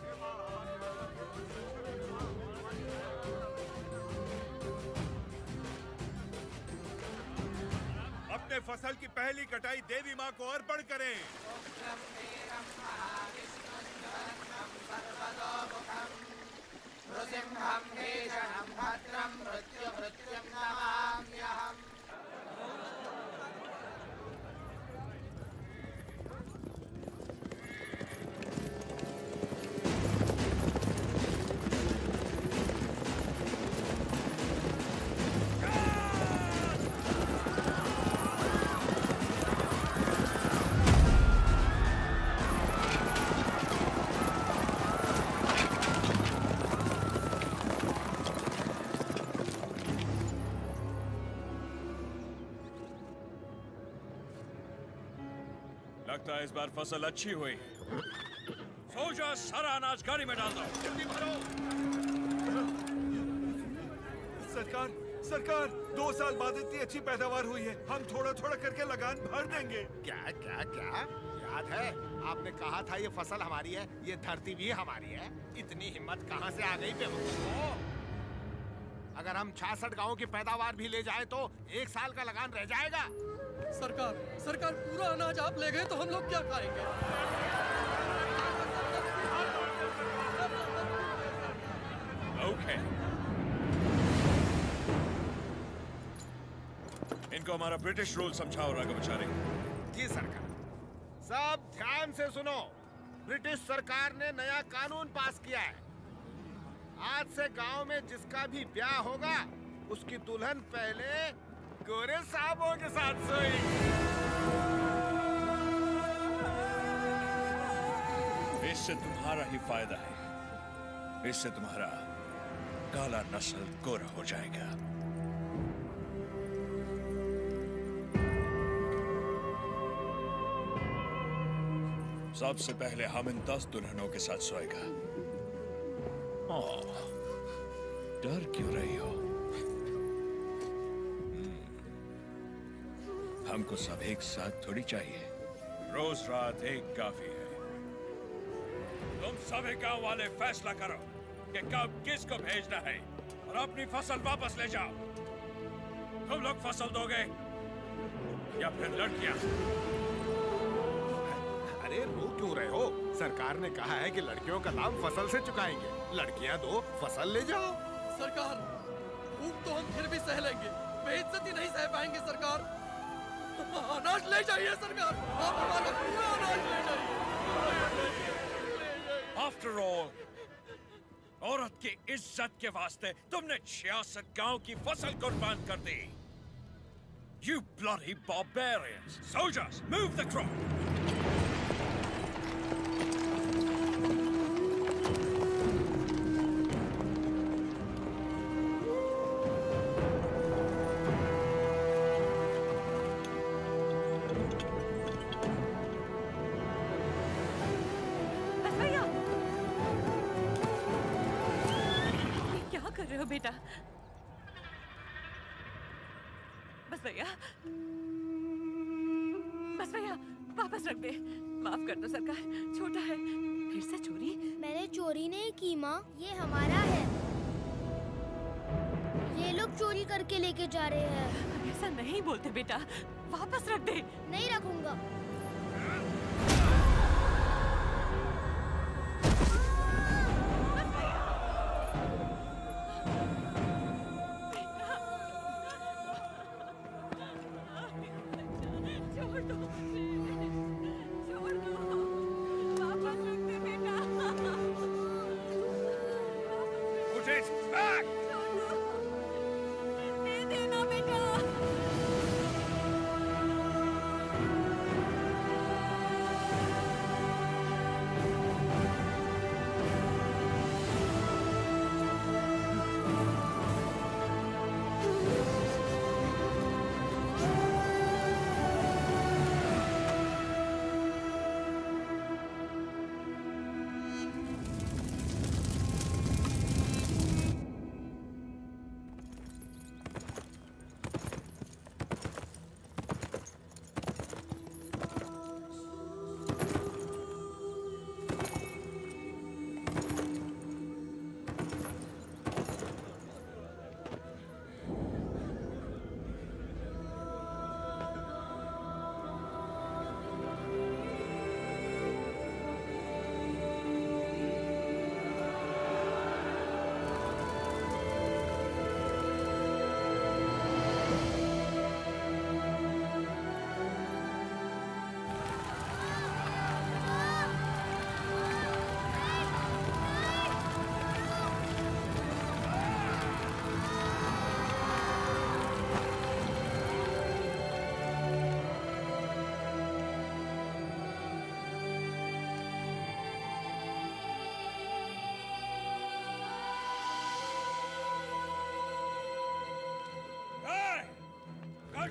अपने फ़सल की पहली कटाई देवी माँ को अर्पण करें। लगता है इस बार फ़सल अच्छी हुई। सोजा सारा अनाज गाड़ी में डाल दो। जल्दी भरो सरकार सरकार दो साल बाद इतनी अच्छी पैदावार हुई है। हम थोड़ा थोड़ा करके लगान भर देंगे। क्या क्या क्या? याद है आपने कहा था ये फ़सल हमारी है ये धरती भी हमारी है। इतनी हिम्मत कहाँ से आ गई बेवकूफ़ को? अगर हम छियासठ गाँव की पैदावार भी ले जाए तो एक साल का लगान रह जाएगा। सरकार सरकार पूरा अनाज आप ले गए तो हम लोग क्या खाएँगे? ओके इनको हमारा ब्रिटिश रूल समझाओ राघवाचारी। जी सरकार। सब ध्यान से सुनो। ब्रिटिश सरकार ने नया कानून पास किया है। आज से गाँव में जिसका भी ब्याह होगा उसकी दुल्हन पहले गोरे साहबों के साथ सोएगी इससे तुम्हारा ही फ़ायदा है। इससे तुम्हारा काला नस्ल गोरा हो जाएगा। सबसे पहले हम इन दस दुल्हनों के साथ सोएगा। डर क्यों रही हो? हमको सब एक साथ थोड़ी चाहिए। रोज रात एक काफ़ी है। तुम सभी गाँव वाले फैसला करो कि कब किसको भेजना है और अपनी फ़सल वापस ले जाओ। तुम लोग फ़सल दोगे या फिर लड़कियाँ? अरे रो क्यों रहे हो? सरकार ने कहा है कि लड़कियों का दाम फ़सल से चुकाएँगे। लड़कियाँ दो फ़सल ले जाओ। सरकार भूख तो हम फिर भी सह लेंगे। बेइज्जती नहीं सह पाएँगे सरकार। अनाज ले जाइए सरकार आप हमारा पूरा अनाज ले जाइए आफ्टर ऑल औरत की इज़्ज़त के वास्ते तुमने छियासठ गाँव की फ़सल कुर्बान कर दी You bloody barbarians! Soldiers, move the crop! माफ़ कर दो सरकार। छोटा है। फिर से चोरी? मैंने चोरी नहीं की माँ। ये हमारा है। ये लोग चोरी करके लेके जा रहे हैं। ऐसा नहीं बोलते बेटा। वापस रख दे। नहीं रखूँगा।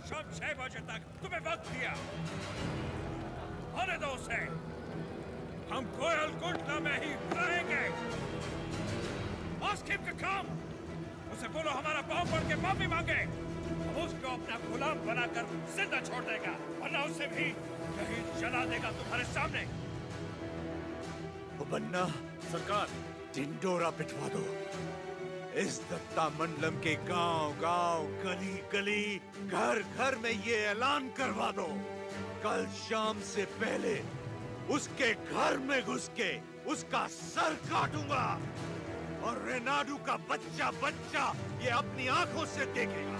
शाम छह बजे तक तुम्हें वक्त दिया आने दो उसे हम कोयल कुंडला में ही रहेंगे him to come. उसे बोलो हमारा पाँव पड़ के माफ़ी मांगे उसको अपना गुलाम बनाकर ज़िंदा छोड़ देगा वरना उसे भी कहीं जला देगा तुम्हारे सामने बन्ना सरकार टिंडोरा पिटवा दो इस दत्ता मंडलम के गाँव गाँव गली गली घर घर में ये ऐलान करवा दो। कल शाम से पहले उसके घर में घुस के उसका सर काटूँगा और रेनाडू का बच्चा बच्चा ये अपनी आँखों से देखेगा।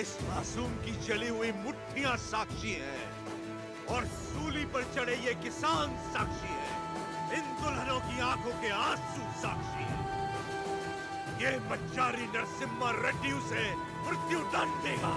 इस मासूम की जली हुई मुट्ठियाँ साक्षी हैं और सूली पर चढ़े ये किसान साक्षी हैं। इन दुल्हनों की आँखों के आँसू साक्षी हैं। ये बच्चारी नरसिम्हा रेड्डी उसे मृत्यु दंड देगा।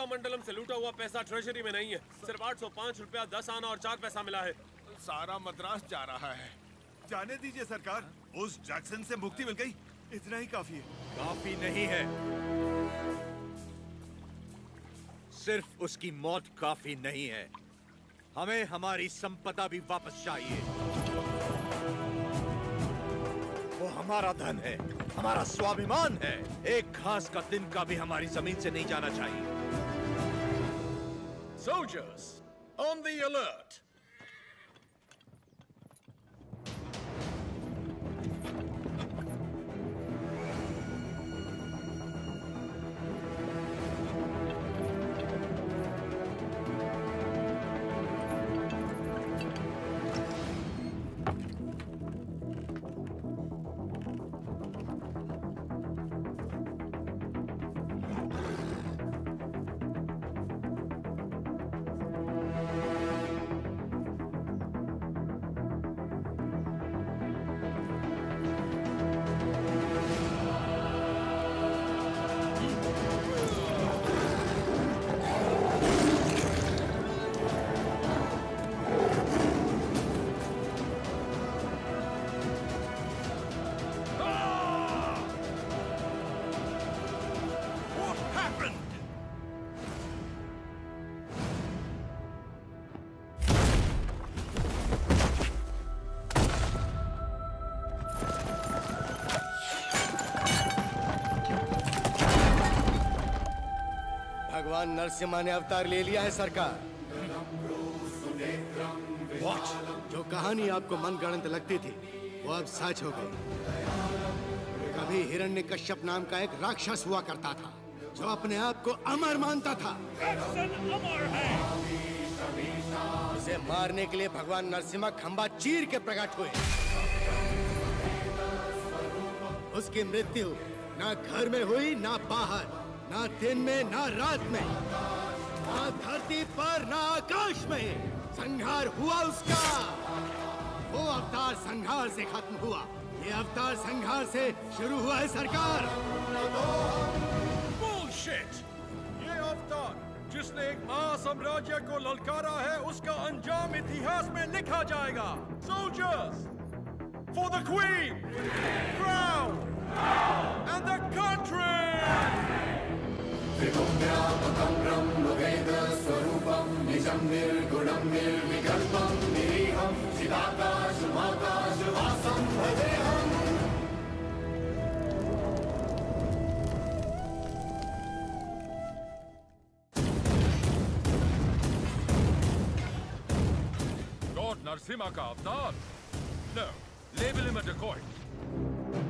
दत्ता मंडलम से लूटा हुआ पैसा ट्रेजरी में नहीं है। सिर्फ़ आठ सौ पाँच रुपया दस आना और चार पैसा मिला है। सारा मद्रास जा रहा है। जाने दीजिए सरकार। उस जैक्सन से मुक्ति मिल गई। इतना ही काफ़ी है। काफ़ी नहीं है। सिर्फ़ उसकी मौत काफ़ी नहीं है। हमें हमारी संपदा भी वापस चाहिए। वो हमारा धन है हमारा स्वाभिमान है। एक घास का दिन का भी हमारी ज़मीन से नहीं जाना चाहिए। Soldiers, on the alert! भगवान नरसिम्हा ने अवतार ले लिया है सरकार। जो कहानी आपको मनगढ़ंत लगती थी वो अब सच हो गई। कभी हिरण्य कश्यप नाम का एक राक्षस हुआ करता था जो अपने आप को अमर मानता था। उसे मारने के लिए भगवान नरसिम्हा खंबा चीर के प्रकट हुए। उसकी मृत्यु ना घर में हुई ना बाहर। ना दिन में, ना रात में, ना धरती पर, ना आकाश में संहार हुआ उसका। वो अवतार संहार से खत्म हुआ। ये अवतार संहार से शुरू हुआ है सरकार। Bullshit! ये अवतार जिसने एक महासाम्राज्य को ललकारा है, उसका अंजाम इतिहास में लिखा जाएगा। Soldiers! For the Queen! Crown! And the country! Lord Narasimha का अवतार no label him a decoy.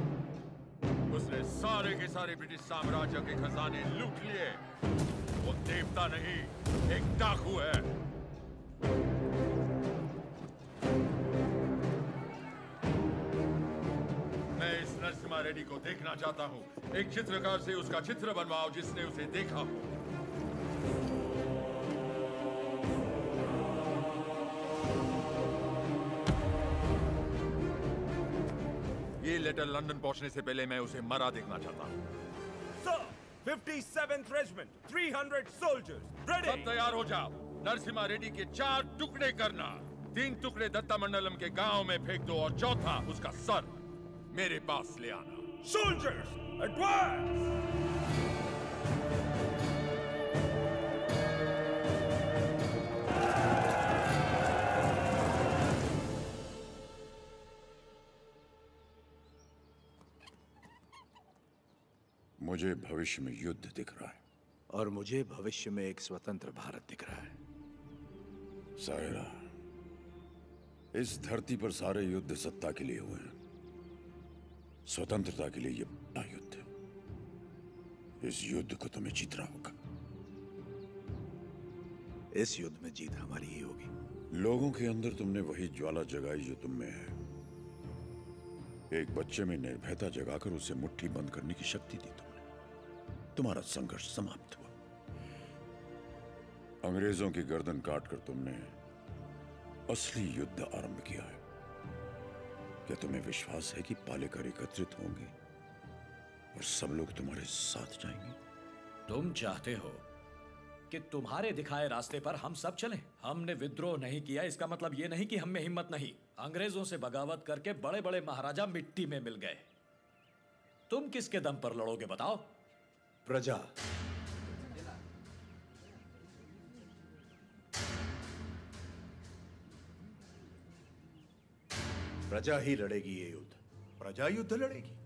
उसने सारे के सारे ब्रिटिश साम्राज्य के खजाने लूट लिए। वो देवता नहीं, एक डाकू है। मैं इस नरसिम्हा रेड्डी को देखना चाहता हूँ। एक चित्रकार से उसका चित्र बनवाओ जिसने उसे देखा हो। ये लेटर लंदन पहुँचने से पहले मैं उसे मरा देखना चाहता हूँ Sir, 57th Regiment, 300 soldiers, ready! सब तैयार हो जाओ नरसिम्हा रेड्डी के चार टुकड़े करना तीन टुकड़े दत्ता मंडलम के गाँव में फेंक दो और चौथा उसका सर मेरे पास ले आना Soldiers, advance! मुझे भविष्य में युद्ध दिख रहा है। और मुझे भविष्य में एक स्वतंत्र भारत दिख रहा है। सायरा इस धरती पर सारे युद्ध सत्ता के लिए हुए हैं। स्वतंत्रता के लिए ये बड़ा युद्ध है। इस युद्ध को तुम्हें जीतना होगा। इस युद्ध में जीत हमारी ही होगी। लोगों के अंदर तुमने वही ज्वाला जगाई जो तुम में है। एक बच्चे में निर्भयता जगाकर उसे मुट्ठी बंद करने की शक्ति दी तुमने तुम्हारा संघर्ष समाप्त हुआ। अंग्रेज़ों की गर्दन काटकर तुमने असली युद्ध आरंभ किया है। क्या तुम्हें विश्वास है कि पालेकर एकत्रित होंगे और सब लोग तुम्हारे साथ जाएँगे? तुम चाहते हो कि तुम्हारे दिखाए रास्ते पर हम सब चलें? हमने विद्रोह नहीं किया, इसका मतलब ये नहीं कि हम में हिम्मत नहीं। अंग्रेज़ों से बगावत करके बड़े बड़े महाराजा मिट्टी में मिल गए। तुम किसके दम पर लड़ोगे, बताओ? प्रजा। प्रजा ही लड़ेगी ये युद्ध। प्रजा युद्ध लड़ेगी।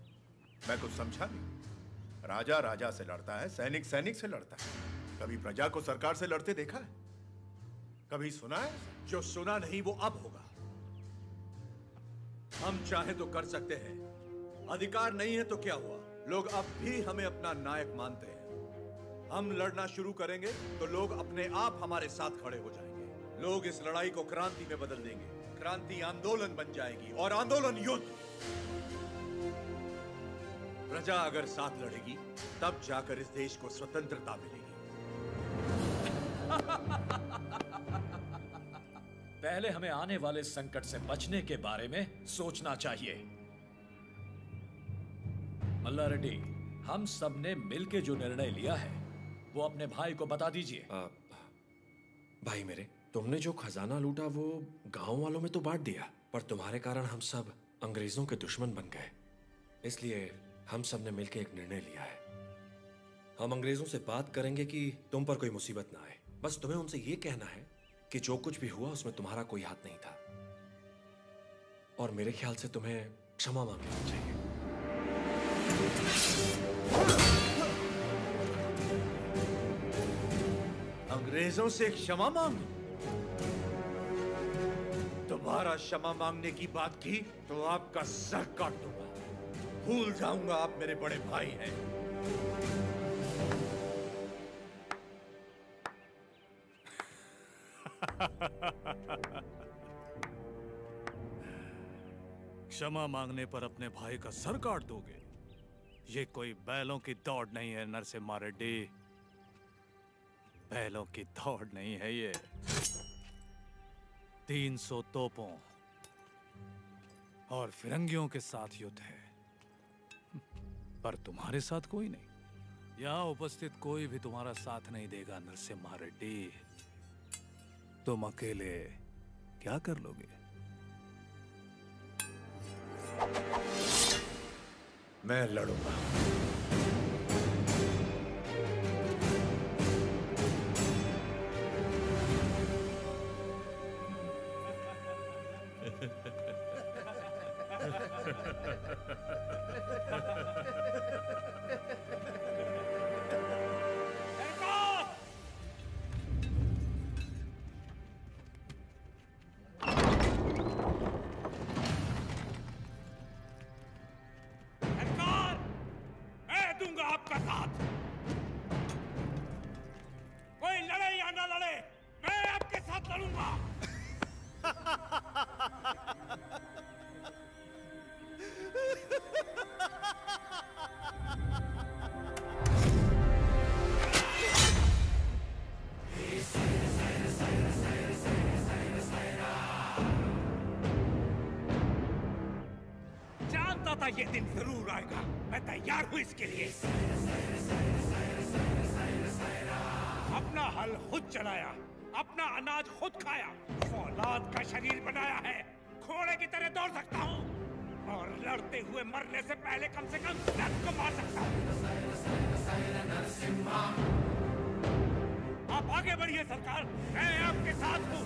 मैं कुछ समझा नहीं। राजा राजा से लड़ता है, सैनिक सैनिक से लड़ता है। कभी प्रजा को सरकार से लड़ते देखा है? कभी सुना है? जो सुना नहीं, वो अब होगा। हम चाहे तो कर सकते हैं। अधिकार नहीं है तो क्या हुआ? लोग अब भी हमें अपना नायक मानते हैं। हम लड़ना शुरू करेंगे तो लोग अपने आप हमारे साथ खड़े हो जाएँगे। लोग इस लड़ाई को क्रांति में बदल देंगे। क्रांति आंदोलन बन जाएगी और आंदोलन युद्ध। प्रजा अगर साथ लड़ेगी, तब जाकर इस देश को स्वतंत्रता मिलेगी। पहले हमें आने वाले संकट से बचने के बारे में सोचना चाहिए। मल्ला रेड्डी, हम सबने मिलकर जो निर्णय लिया है, वो अपने भाई को बता दीजिए। भाई मेरे, तुमने जो खजाना लूटा वो गाँव वालों में तो बांट दिया, पर तुम्हारे कारण हम सब अंग्रेज़ों के दुश्मन बन गए। इसलिए हम सबने मिलकर एक निर्णय लिया है। हम अंग्रेज़ों से बात करेंगे कि तुम पर कोई मुसीबत ना आए। बस तुम्हें उनसे ये कहना है कि जो कुछ भी हुआ, उसमें तुम्हारा कोई हाथ नहीं था। और मेरे ख्याल से तुम्हें क्षमा मांगनी चाहिए। अंग्रेज़ों से क्षमा मांग? दोबारा क्षमा मांगने की बात की तो आपका सर काट दूँगा। भूल जाऊँगा आप मेरे बड़े भाई हैं। क्षमा मांगने पर अपने भाई का सर काट दोगे? ये कोई बैलों की दौड़ नहीं है नरसिम्हा रेड्डी बैलों की दौड़ नहीं है ये। तीन सौ तोपों और फिरंगियों के साथ युद्ध है। पर तुम्हारे साथ कोई नहीं। यहाँ उपस्थित कोई भी तुम्हारा साथ नहीं देगा नरसिम्हा रेड्डी तुम अकेले क्या कर लोगे? मैं लड़ूँगा। जानता ये दिन ज़रूर आएगा। मैं तैयार हूँ इसके लिए। अपना हल खुद चलाया, अपना अनाज खुद खाया फौलाद का शरीर बनाया है। घोड़े की तरह दौड़ सकता हूँ और लड़ते हुए मरने से पहले कम से कम दस को मार सकता हूँ। आप आगे बढ़िए सरकार, मैं आपके साथ हूँ।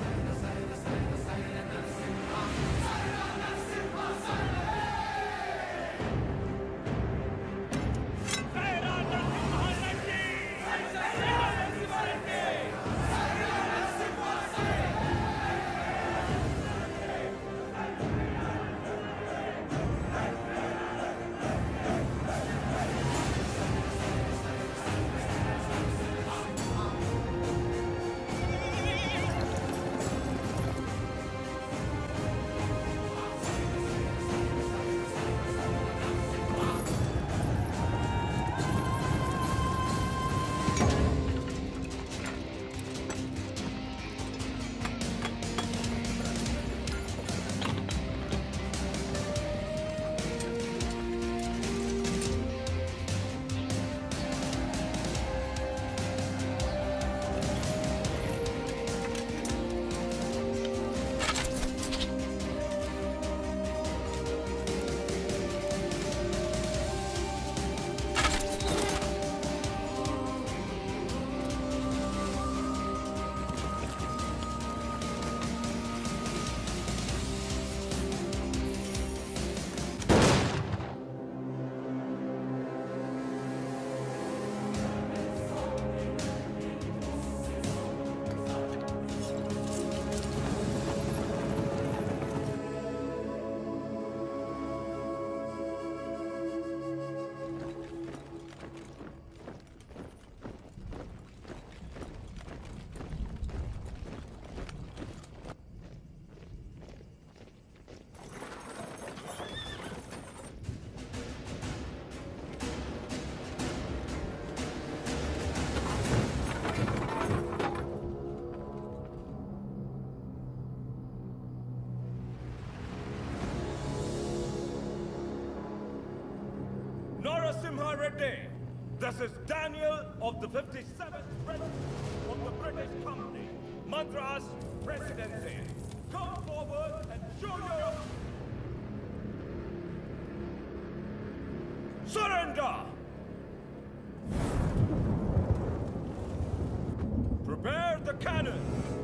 The cannon.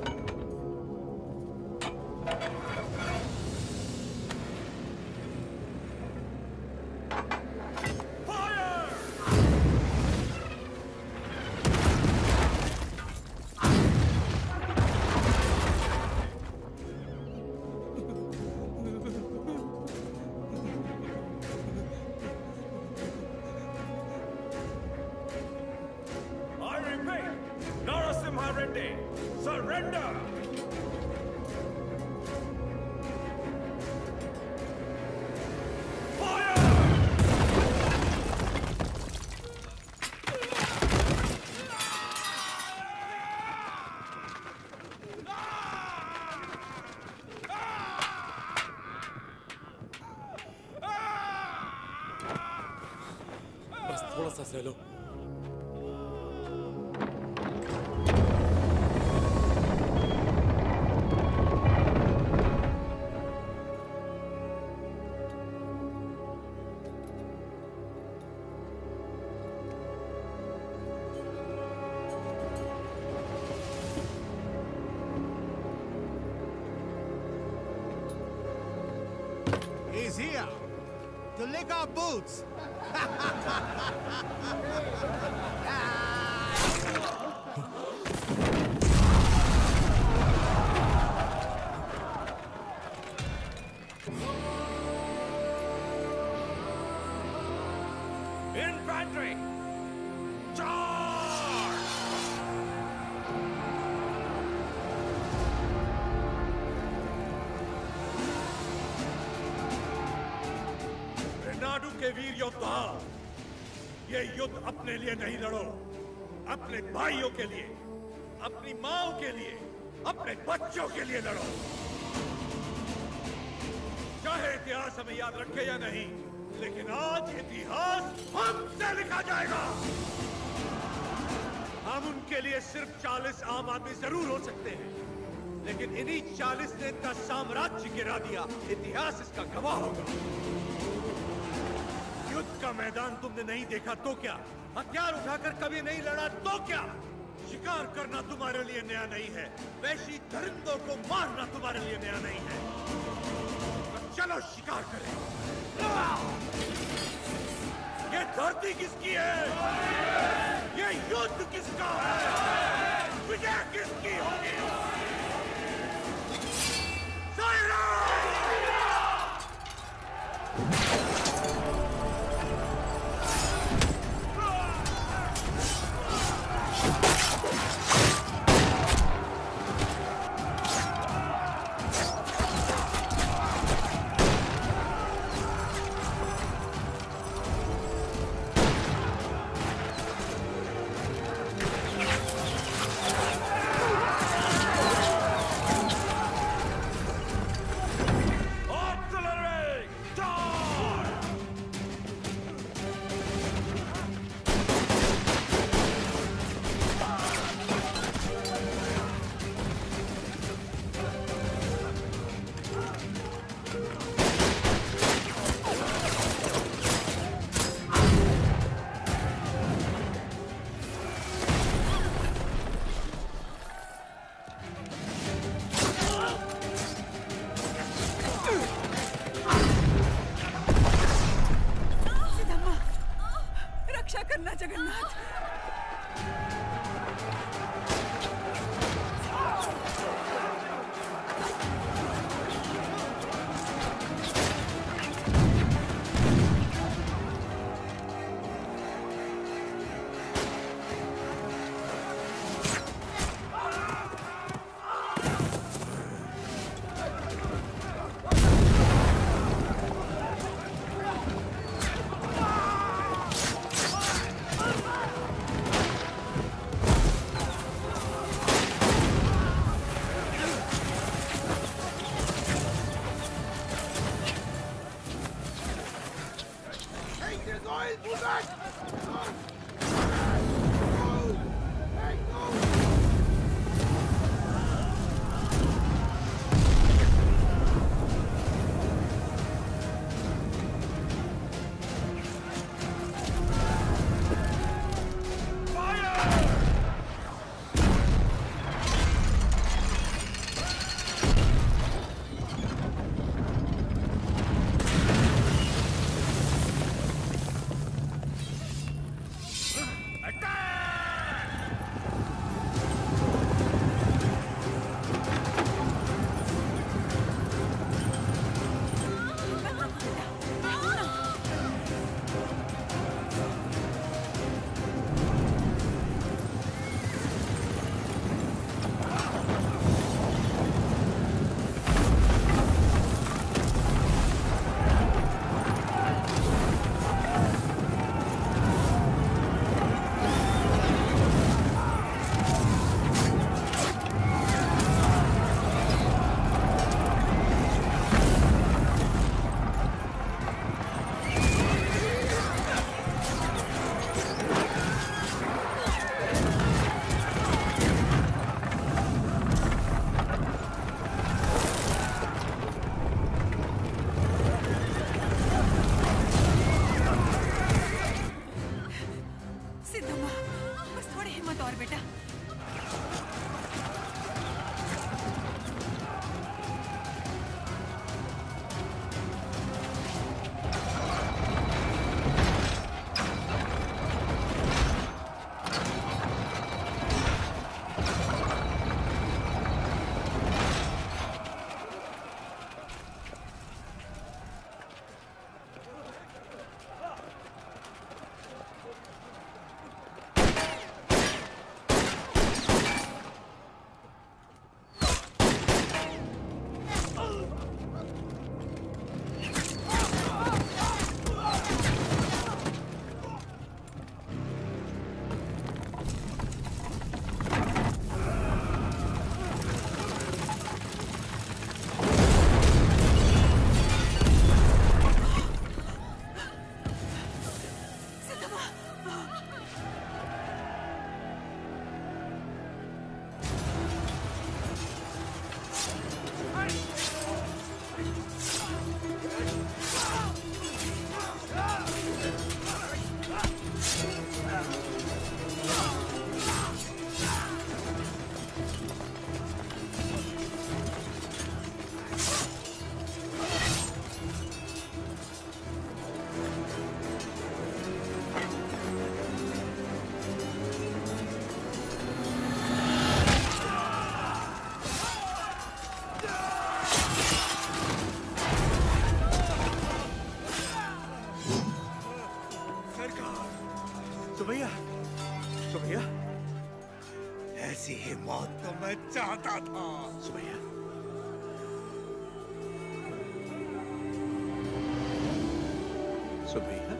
चलो He's here to lick our boots. के वीर योद्धा, ये युद्ध अपने लिए नहीं लड़ो। अपने भाइयों के लिए, अपनी माओ के लिए, अपने बच्चों के लिए लड़ो। चाहे इतिहास हमें याद रखे या नहीं, लेकिन आज इतिहास हमसे लिखा जाएगा। हम उनके लिए सिर्फ़ चालीस आम आदमी ज़रूर हो सकते हैं, लेकिन इन्हीं चालीस ने इनका साम्राज्य गिरा दिया। इतिहास इसका गवाह होगा। मैदान तुमने नहीं देखा तो क्या? हथियार उठाकर कभी नहीं लड़ा तो क्या? शिकार करना तुम्हारे लिए नया नहीं है। वैशी दरिंदों को मारना तुम्हारे लिए नया नहीं है। तो चलो शिकार करें। ये धरती किसकी है? ये युद्ध किसका है? विजय किसकी होगी! सुबैया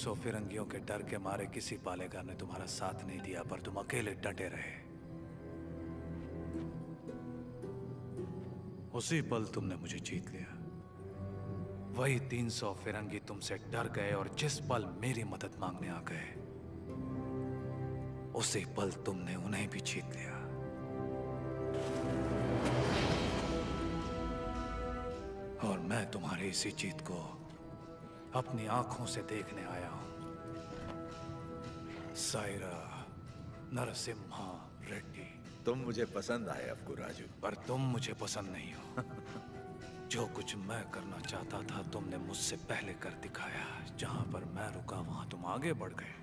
सौ फिरंगियों के डर के मारे किसी पालेगार ने तुम्हारा साथ नहीं दिया, पर तुम अकेले डटे रहे। उसी पल तुमने मुझे जीत लिया। वही तीन सौ फिरंगी तुमसे डर गए और जिस पल मेरी मदद मांगने आ गए, उसी पल तुमने उन्हें भी जीत लिया। और मैं तुम्हारी इसी जीत को अपनी आँखों से देखने आया हूँ। सायरा नरसिम्हा रेड्डी। तुम मुझे पसंद आए अफगू राजू। पर तुम मुझे पसंद नहीं हो। जो कुछ मैं करना चाहता था तुमने मुझसे पहले कर दिखाया। जहाँ पर मैं रुका वहाँ तुम आगे बढ़ गए।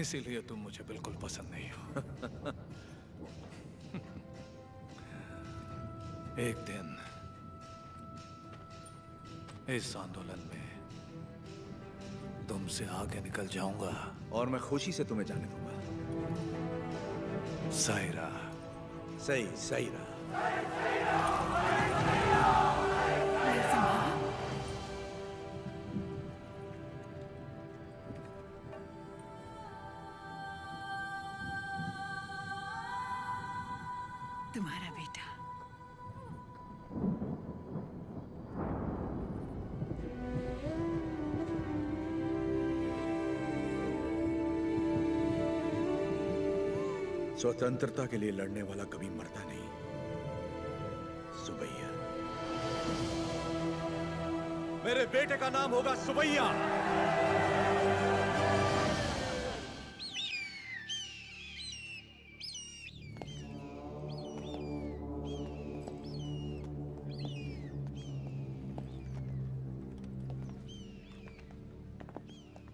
इसीलिए तुम मुझे बिल्कुल पसंद नहीं हो। एक दिन इस आंदोलन में तुमसे आगे निकल जाऊँगा। और मैं खुशी से तुम्हें जाने दूँगा। सायरा। सही सायरा। स्वतंत्रता के लिए लड़ने वाला कभी मरता नहीं। सुबैया। मेरे बेटे का नाम होगा सुबैया।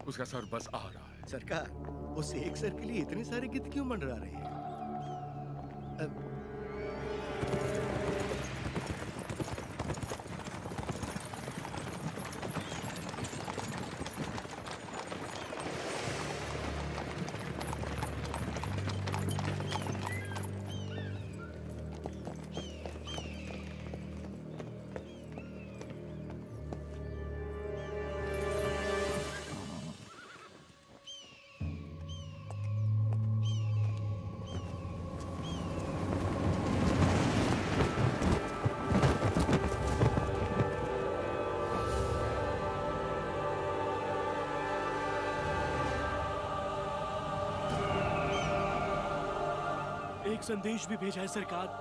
उसका सर बस आ रहा है। सरकार उस एक सर के लिए इतने सारे गीत क्यों मंडरा रहे हैं? एक संदेश भी भेजा है सरकार।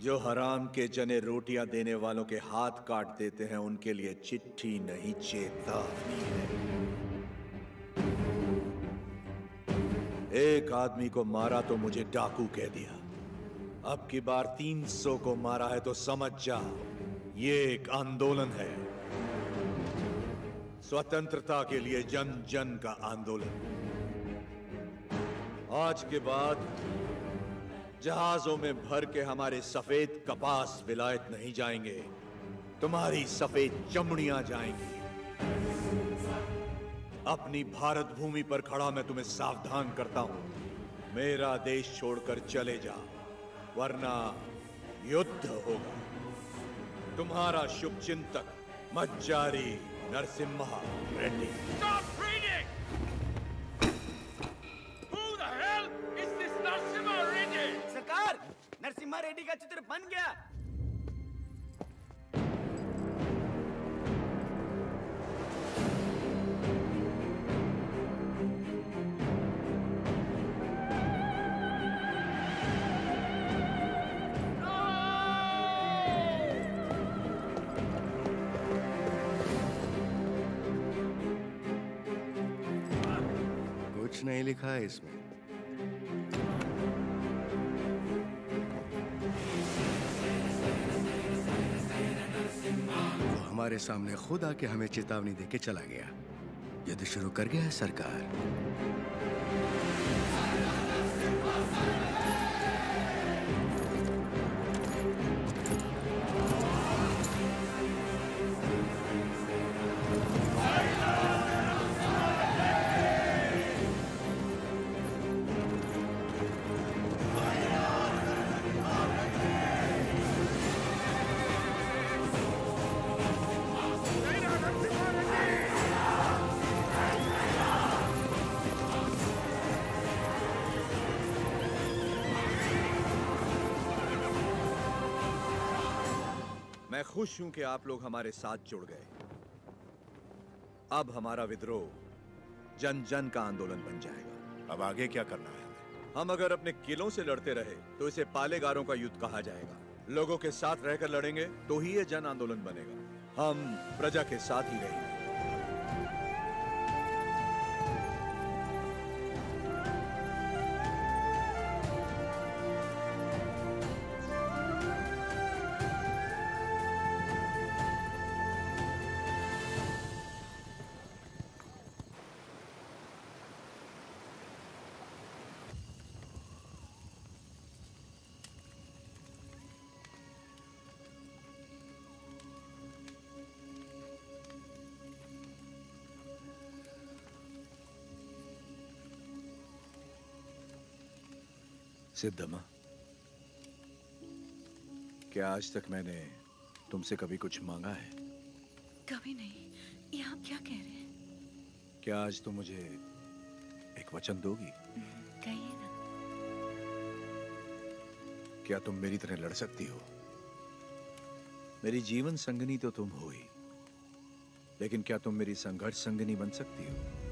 जो हराम के जने रोटियाँ देने वालों के हाथ काट देते हैं, उनके लिए चिट्ठी नहीं, चेतावनी है। एक आदमी को मारा तो मुझे डाकू कह दिया। अब की बार 300 को मारा है तो समझ जा ये एक आंदोलन है। स्वतंत्रता के लिए जन जन का आंदोलन। आज के बाद जहाजों में भर के हमारे सफ़ेद कपास विलायत नहीं जाएँगे, तुम्हारी सफ़ेद चमड़ियाँ जाएँगी। अपनी भारत भूमि पर खड़ा मैं तुम्हें सावधान करता हूँ। मेरा देश छोड़कर चले जा वरना युद्ध होगा। तुम्हारा शुभ चिंतक मज्जारी नरसिम्हा रेड्डी? सरकार नरसिम्हा रेड्डी का चित्र बन गया। कुछ नहीं लिखा है इसमें। तो हमारे सामने खुद आके हमें चेतावनी देके चला गया। यदि शुरू कर गया है सरकार। खुश हूँ कि आप लोग हमारे साथ जुड़ गए। अब हमारा विद्रोह जन जन का आंदोलन बन जाएगा। अब आगे क्या करना है? हम अगर अपने किलों से लड़ते रहे तो इसे पालेगारों का युद्ध कहा जाएगा। लोगों के साथ रहकर लड़ेंगे तो ही ये जन आंदोलन बनेगा। हम प्रजा के साथ ही रहेंगे। सिद्धमा क्या आज तक मैंने तुमसे कभी कुछ मांगा है? कभी नहीं। ये आप क्या कह रहे हैं? क्या आज तुम मुझे एक वचन दोगी? कहिए ना। क्या तुम मेरी तरह लड़ सकती हो? मेरी जीवन संगनी तो तुम हो ही। लेकिन क्या तुम मेरी संघर्ष संगनी बन सकती हो?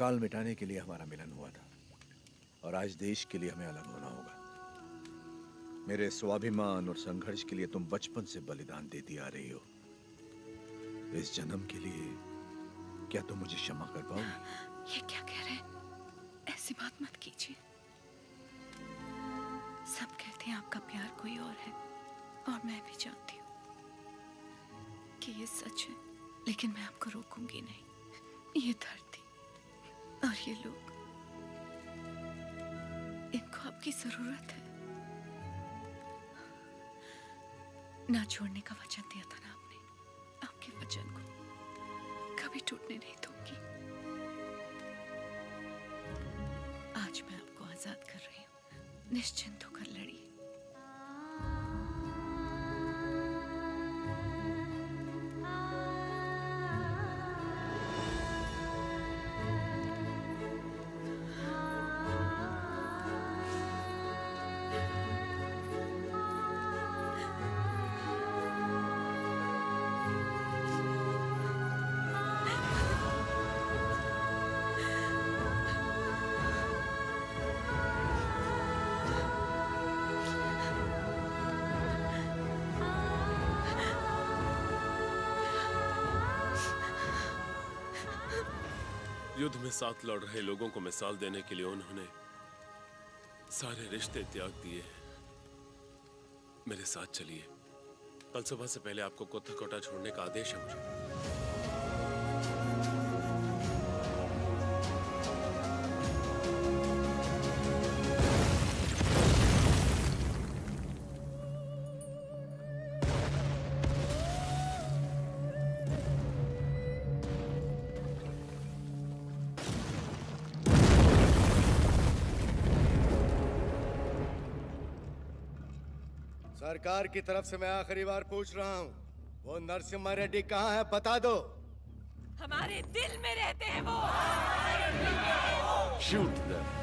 अकाल मिटाने के लिए हमारा मिलन हुआ था। और आज देश के लिए हमें अलग होना होगा। मेरे स्वाभिमान और संघर्ष के लिए तुम बचपन से बलिदान देती आ रही हो। इस जन्म के लिए क्या तुम मुझे क्षमा कर पाओगे? ये क्या कह रहे हैं? ऐसी बात मत कीजिए। सब कहते हैं आपका प्यार कोई और है, और मैं भी जानती हूँ कि ये सच है, लेकिन मैं आपको रोकूँगी नहीं। ये धरती और ये लोग, इनको आपकी ज़रूरत है। ना छोड़ने का वचन दिया था ना आपने। आपके वचन को कभी टूटने नहीं दूँगी। आज मैं आपको आज़ाद कर रही हूँ। निश्चिंत होकर लड़िए। युद्ध में साथ लड़ रहे लोगों को मिसाल देने के लिए उन्होंने सारे रिश्ते त्याग दिए मेरे साथ चलिए। कल सुबह से पहले आपको कोथकोटा छोड़ने का आदेश है मुझे। सरकार की तरफ़ से मैं आखिरी बार पूछ रहा हूँ वो नरसिम्हा रेड्डी कहाँ है बता दो। हमारे दिल में रहते हैं वो। शूट Hunt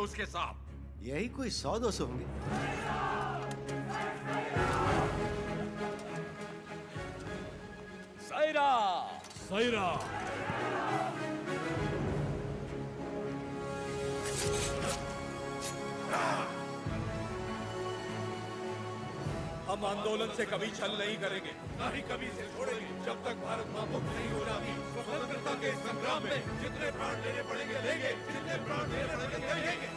उसके साथ। यही कोई सौ दो सौ होंगे। सायरा। सायरा। हम आंदोलन से कभी छल नहीं करेंगे। ना ही कभी इसे छोड़ेंगे। जब तक भारत माँ मुक्त नहीं हो जाती, स्वतंत्रता के संग्राम में जितने प्राण लेने पड़ेंगे लेंगे जितने प्राण लेने पड़ेंगे लेंगे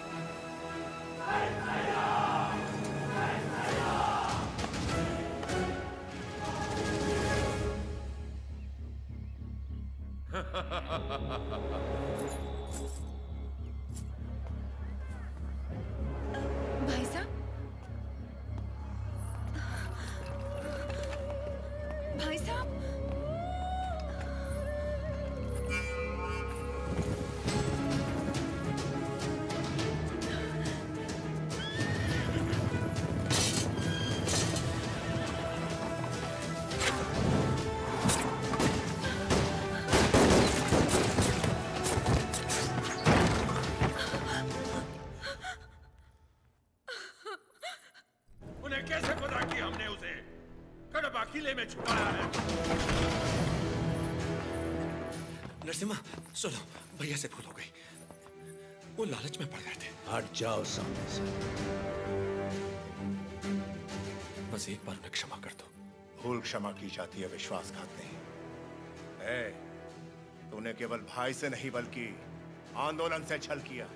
हट जाओ सामने से। बस एक बार उन्हें क्षमा कर दो। भूल क्षमा की जाती है विश्वासघात नहीं। ए, तूने केवल भाई से नहीं बल्कि आंदोलन से छल किया।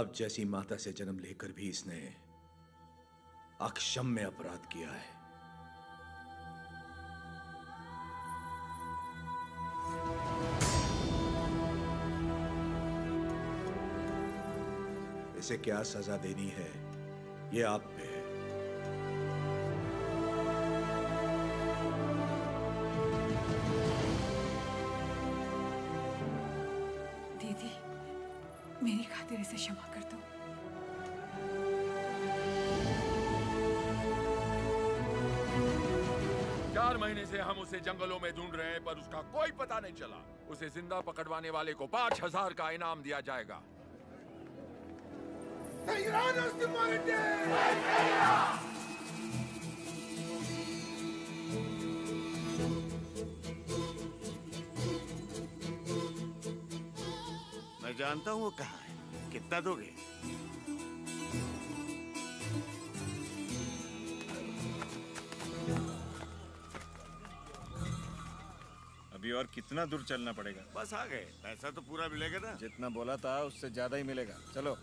आप जैसी माता से जन्म लेकर भी इसने अक्षम में अपराध किया है। इसे क्या सजा देनी है, ये आप पे नहीं चला। उसे ज़िंदा पकड़वाने वाले को पाँच हज़ार का इनाम दिया जाएगा। मैं जानता हूँ वो कहाँ है। कितना दोगे? अभी और कितना दूर चलना पड़ेगा? बस आ गए। पैसा तो पूरा मिलेगा ना। जितना बोला था उससे ज़्यादा ही मिलेगा। चलो।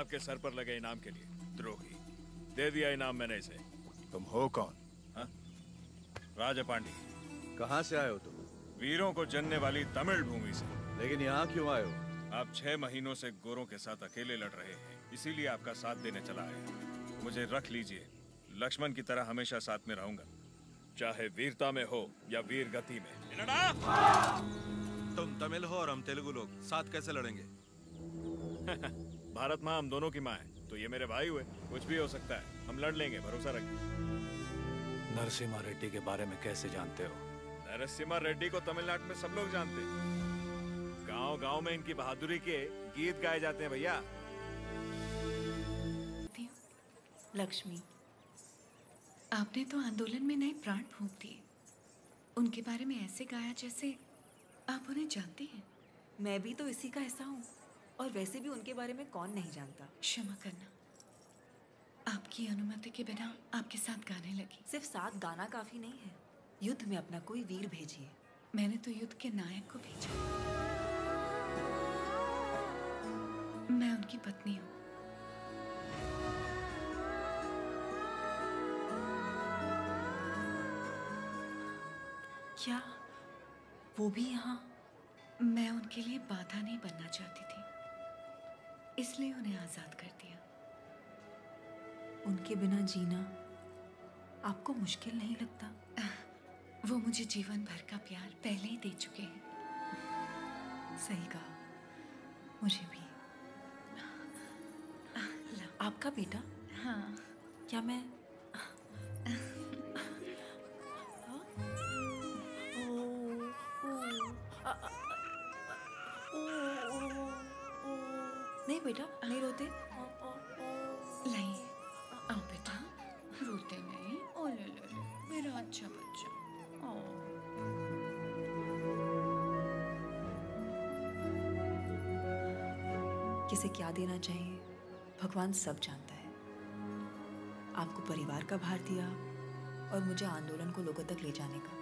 आपके सर पर लगे इनाम के लिए। द्रोही। दे दिया इनाम मैंने इसे। तुम हो कौन? हाँ? राजा पांडी। कहाँ से आए हो तुम? वीरों को जनने वाली तमिल भूमि से। लेकिन यहाँ क्यों आए हो? आप छह महीनों से गोरों के साथ अकेले लड़ रहे हैं। इसीलिए आपका साथ देने चला आया मुझे रख लीजिए। लक्ष्मण की तरह हमेशा साथ में रहूँगा। चाहे वीरता में हो या वीर गति में। तुम तमिल हो और हम तेलुगु लोग साथ कैसे लड़ेंगे? भारत माँ हम दोनों की माँ है। तो ये मेरे भाई हुए। कुछ भी हो सकता है। हम लड़ लेंगे भरोसा रखिए नरसिम्हा रेड्डी के बारे में कैसे जानते हो? नरसिम्हा रेड्डी को तमिलनाडु में सब लोग जानते हैं। गाँव गाँव में इनकी बहादुरी के गीत गाए जाते हैं भैया। लक्ष्मी आपने तो आंदोलन में नए प्राण फूंक दिए। उनके बारे में ऐसे गाया जैसे आप उन्हें जानते हैं। मैं भी तो इसी का हिस्सा हूँ। और वैसे भी उनके बारे में कौन नहीं जानता। क्षमा करना। आपकी अनुमति के बिना आपके साथ गाने लगी। सिर्फ़ साथ गाना काफ़ी नहीं है। युद्ध में अपना कोई वीर भेजिए। मैंने तो युद्ध के नायक को भेजा। मैं उनकी पत्नी हूँ। क्या वो भी यहाँ? मैं उनके लिए बाधा नहीं बनना चाहती थी। इसलिए उन्हें आज़ाद कर दिया। उनके बिना जीना आपको मुश्किल नहीं लगता? वो मुझे जीवन भर का प्यार पहले ही दे चुके हैं। सही कहा। मुझे भी। आपका बेटा? हाँ। क्या मैं किसे क्या देना चाहिए? भगवान सब जानता है। आपको परिवार का भार दिया और मुझे आंदोलन को लोगों तक ले जाने का।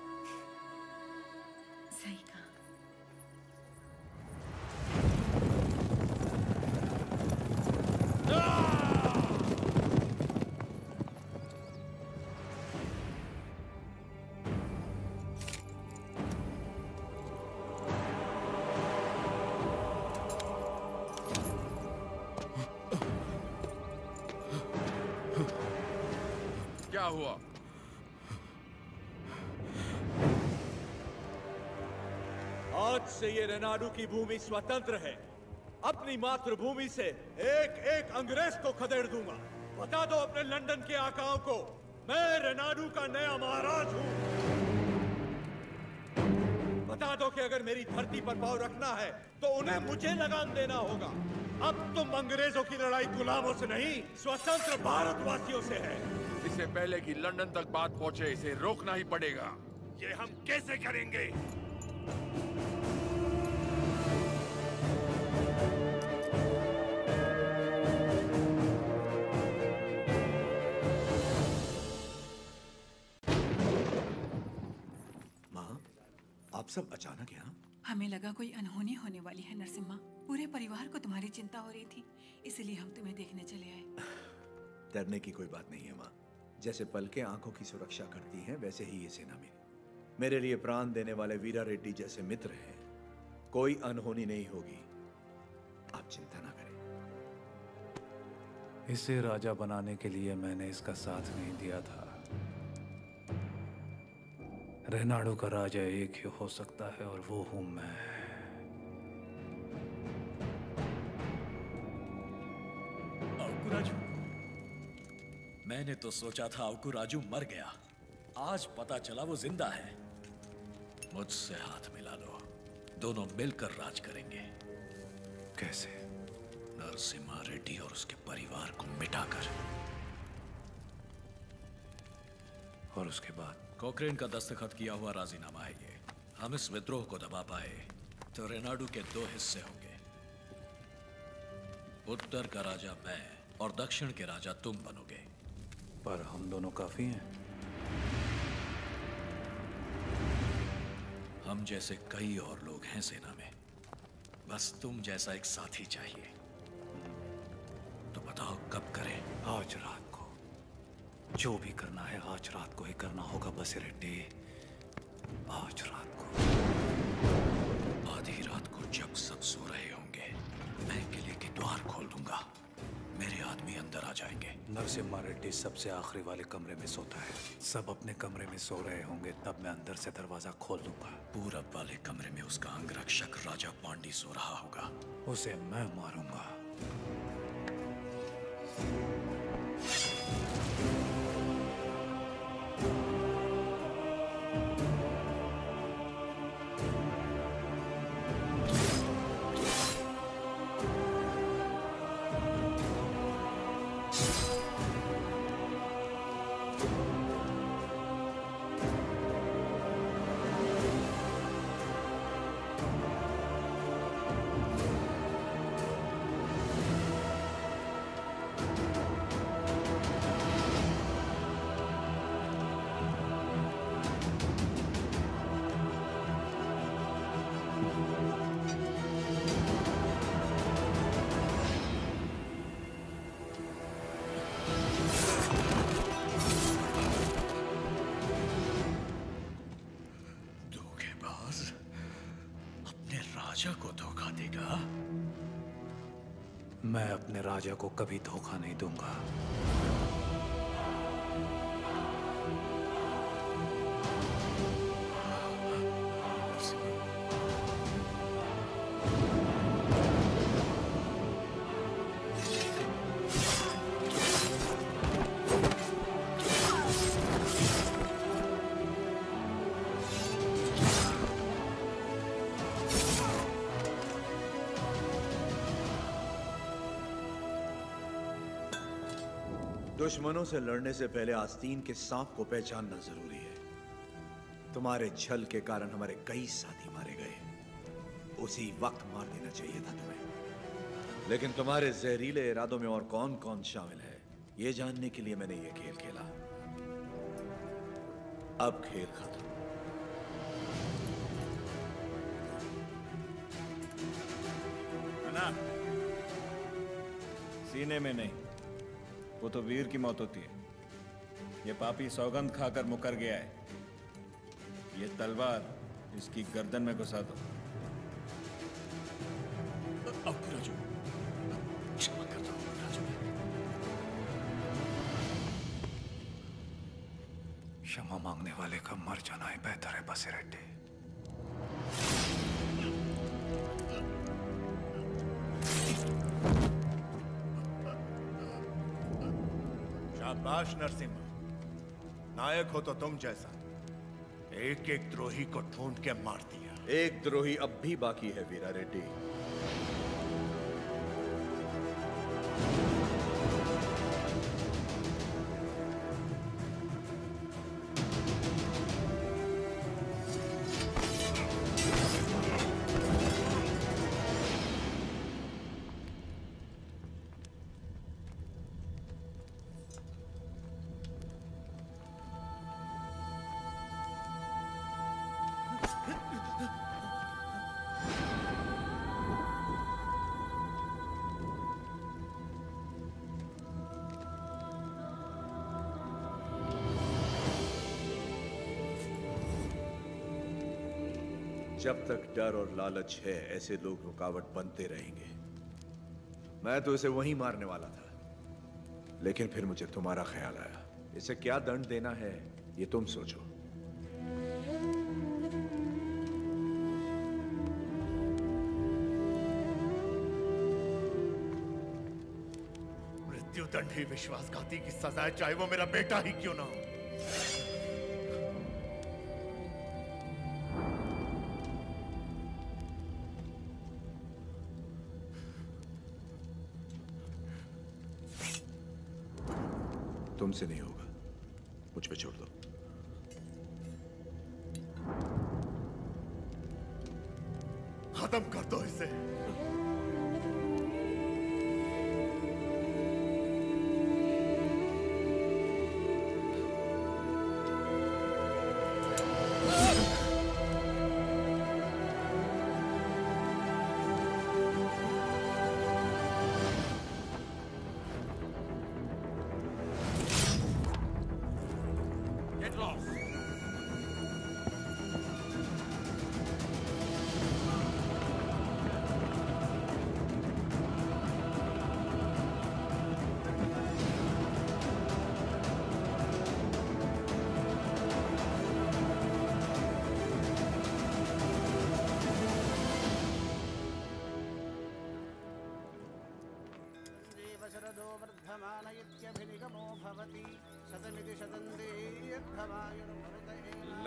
रेनाडू की भूमि स्वतंत्र है। अपनी मातृभूमि से एक एक अंग्रेज़ को खदेड़ दूँगा। बता दो अपने लंदन के आकाओं को मैं रेनाडू का नया महाराज हूँ। बता दो कि अगर मेरी धरती पर पाव रखना है तो उन्हें मुझे लगाम देना होगा। अब तुम अंग्रेज़ों की लड़ाई गुलामों से नहीं स्वतंत्र भारतवासियों से है। इससे पहले कि लंदन तक बात पहुँचे इसे रोकना ही पड़ेगा। ये हम कैसे करेंगे? आप सब अचानक यहाँ हमें लगा कोई अनहोनी होने वाली है नरसिम्हा। पूरे परिवार को तुम्हारी चिंता हो रही थी इसलिए हम तुम्हें देखने चले आए। डरने की कोई बात नहीं है माँ। जैसे पलके आँखों की सुरक्षा करती हैं वैसे ही ये सेना मेरी। मेरे लिए प्राण देने वाले वीरा रेड्डी जैसे मित्र हैं। कोई अनहोनी नहीं होगी। आप चिंता ना करें। इसे राजा बनाने के लिए मैंने इसका साथ नहीं दिया था। रेनाडू का राजा एक ही हो सकता है और वो हूँ मैं। मैंने तो सोचा था अवकू राजू मर गया। आज पता चला वो ज़िंदा है। मुझसे हाथ मिला लो। दोनों मिलकर राज करेंगे। कैसे? नरसिम्हा रेड्डी और उसके परिवार को मिटाकर। और उसके बाद? कोक्रेन का दस्तखत किया हुआ राजीनामा है ये। हम इस विद्रोह को दबा पाए तो रेनाडू के दो हिस्से होंगे। उत्तर का राजा मैं और दक्षिण के राजा तुम बनोगे। पर हम दोनों काफ़ी हैं। हम जैसे कई और लोग हैं सेना में। बस तुम जैसा एक साथी चाहिए। तो बताओ कब करें? आज रात। जो भी करना है, आज रात को ही करना होगा, बस रेड्डी। आज रात को। आधी रात को जब सब सो रहे होंगे, मैं किले के द्वार खोल दूँगा। मेरे आदमी अंदर आ जाएँगे। नरसिम्हा रेड्डी सबसे आखिरी वाले कमरे में सोता है। सब अपने कमरे में सो रहे होंगे, तब मैं अंदर से दरवाज़ा खोल दूँगा। पूरब वाले कमरे में उसका अंगरक्षक राजा पांडी सो रहा होगा। उसे मैं मारूँगा। राजा को कभी धोखा नहीं दूँगा। दुश्मनों से लड़ने से पहले आस्तीन के सांप को पहचानना ज़रूरी है। तुम्हारे छल के कारण हमारे कई साथी मारे गए उसी वक्त मार देना चाहिए था तुम्हें। लेकिन तुम्हारे जहरीले इरादों में और कौन कौन शामिल है, ये जानने के लिए मैंने ये खेल खेला। अब खेल खत्म। सीने में नहीं। वो तो वीर की मौत होती है। ये पापी सौगंध खाकर मुकर गया है। ये तलवार इसकी गर्दन में घुसा दो। क्षमा क्षमा मांगने वाले का मर जाना ही बेहतर है, बसे शाबाश नरसिम्हा नायक हो तो तुम जैसा। एक एक द्रोही को ढूंढ के मार दिया। एक द्रोही अब भी बाकी है, वीरा रेड्डी। जब तक डर और लालच है, ऐसे लोग रुकावट बनते रहेंगे। मैं तो इसे वहीं मारने वाला था। लेकिन फिर मुझे तुम्हारा ख्याल आया। इसे क्या दंड देना है, ये तुम सोचो। मृत्यु दंड ही विश्वासघाती की सजा है चाहे वो मेरा बेटा ही क्यों ना हो।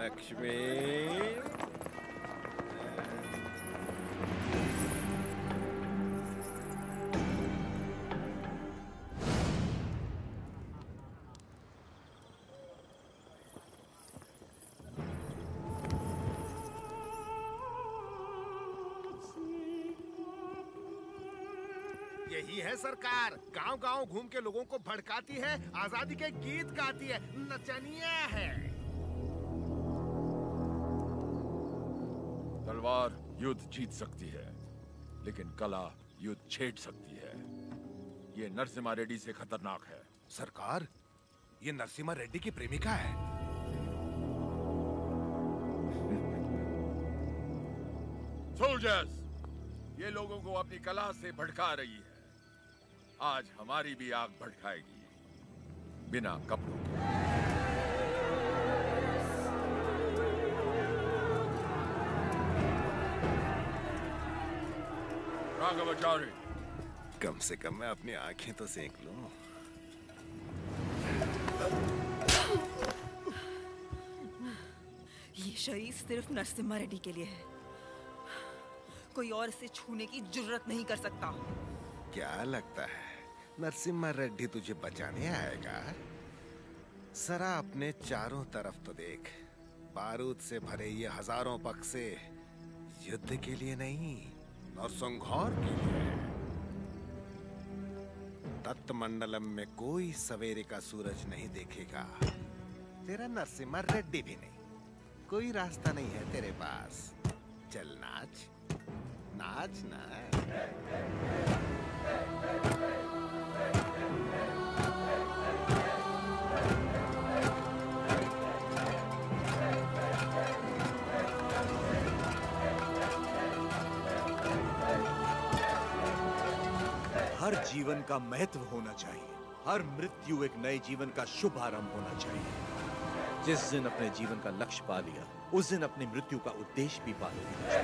लक्ष्मी। यही है सरकार। गाँव गाँव घूम के लोगों को भड़काती है, आज़ादी के गीत गाती है। नचनिया है। तलवार युद्ध जीत सकती है लेकिन कला युद्ध छेड़ सकती है। ये नरसिम्हा रेड्डी से खतरनाक है। सरकार ये नरसिम्हा रेड्डी की प्रेमिका है। सोल्जर्स ये लोगों को अपनी कला से भड़का रही है। आज हमारी भी आग भड़काएगी बिना कपड़ों के। राघवाचार्य। कम से कम मैं अपनी आँखें तो सेंक लूँ। ये शरीर सिर्फ़ नरसिम्हा रेड्डी के लिए है। कोई और इसे छूने की जुर्रत नहीं कर सकता। क्या लगता है नरसिम्हा रेड्डी तुझे बचाने आएगा? सरा अपने चारों तरफ़ तो देख। बारूद से भरे ये हज़ारों पक्षे युद्ध के लिए नहीं नरसंहार के लिए। तत्मंडलम में कोई सवेरे का सूरज नहीं देखेगा। तेरा नरसिम्हा रेड्डी भी नहीं। कोई रास्ता नहीं है तेरे पास। चल नाच। नाच ना। हर जीवन का महत्व होना चाहिए। हर मृत्यु एक नए जीवन का शुभ आरंभ होना चाहिए। जिस दिन अपने जीवन का लक्ष्य पा लिया, उस दिन अपनी मृत्यु का उद्देश्य भी पा लिया।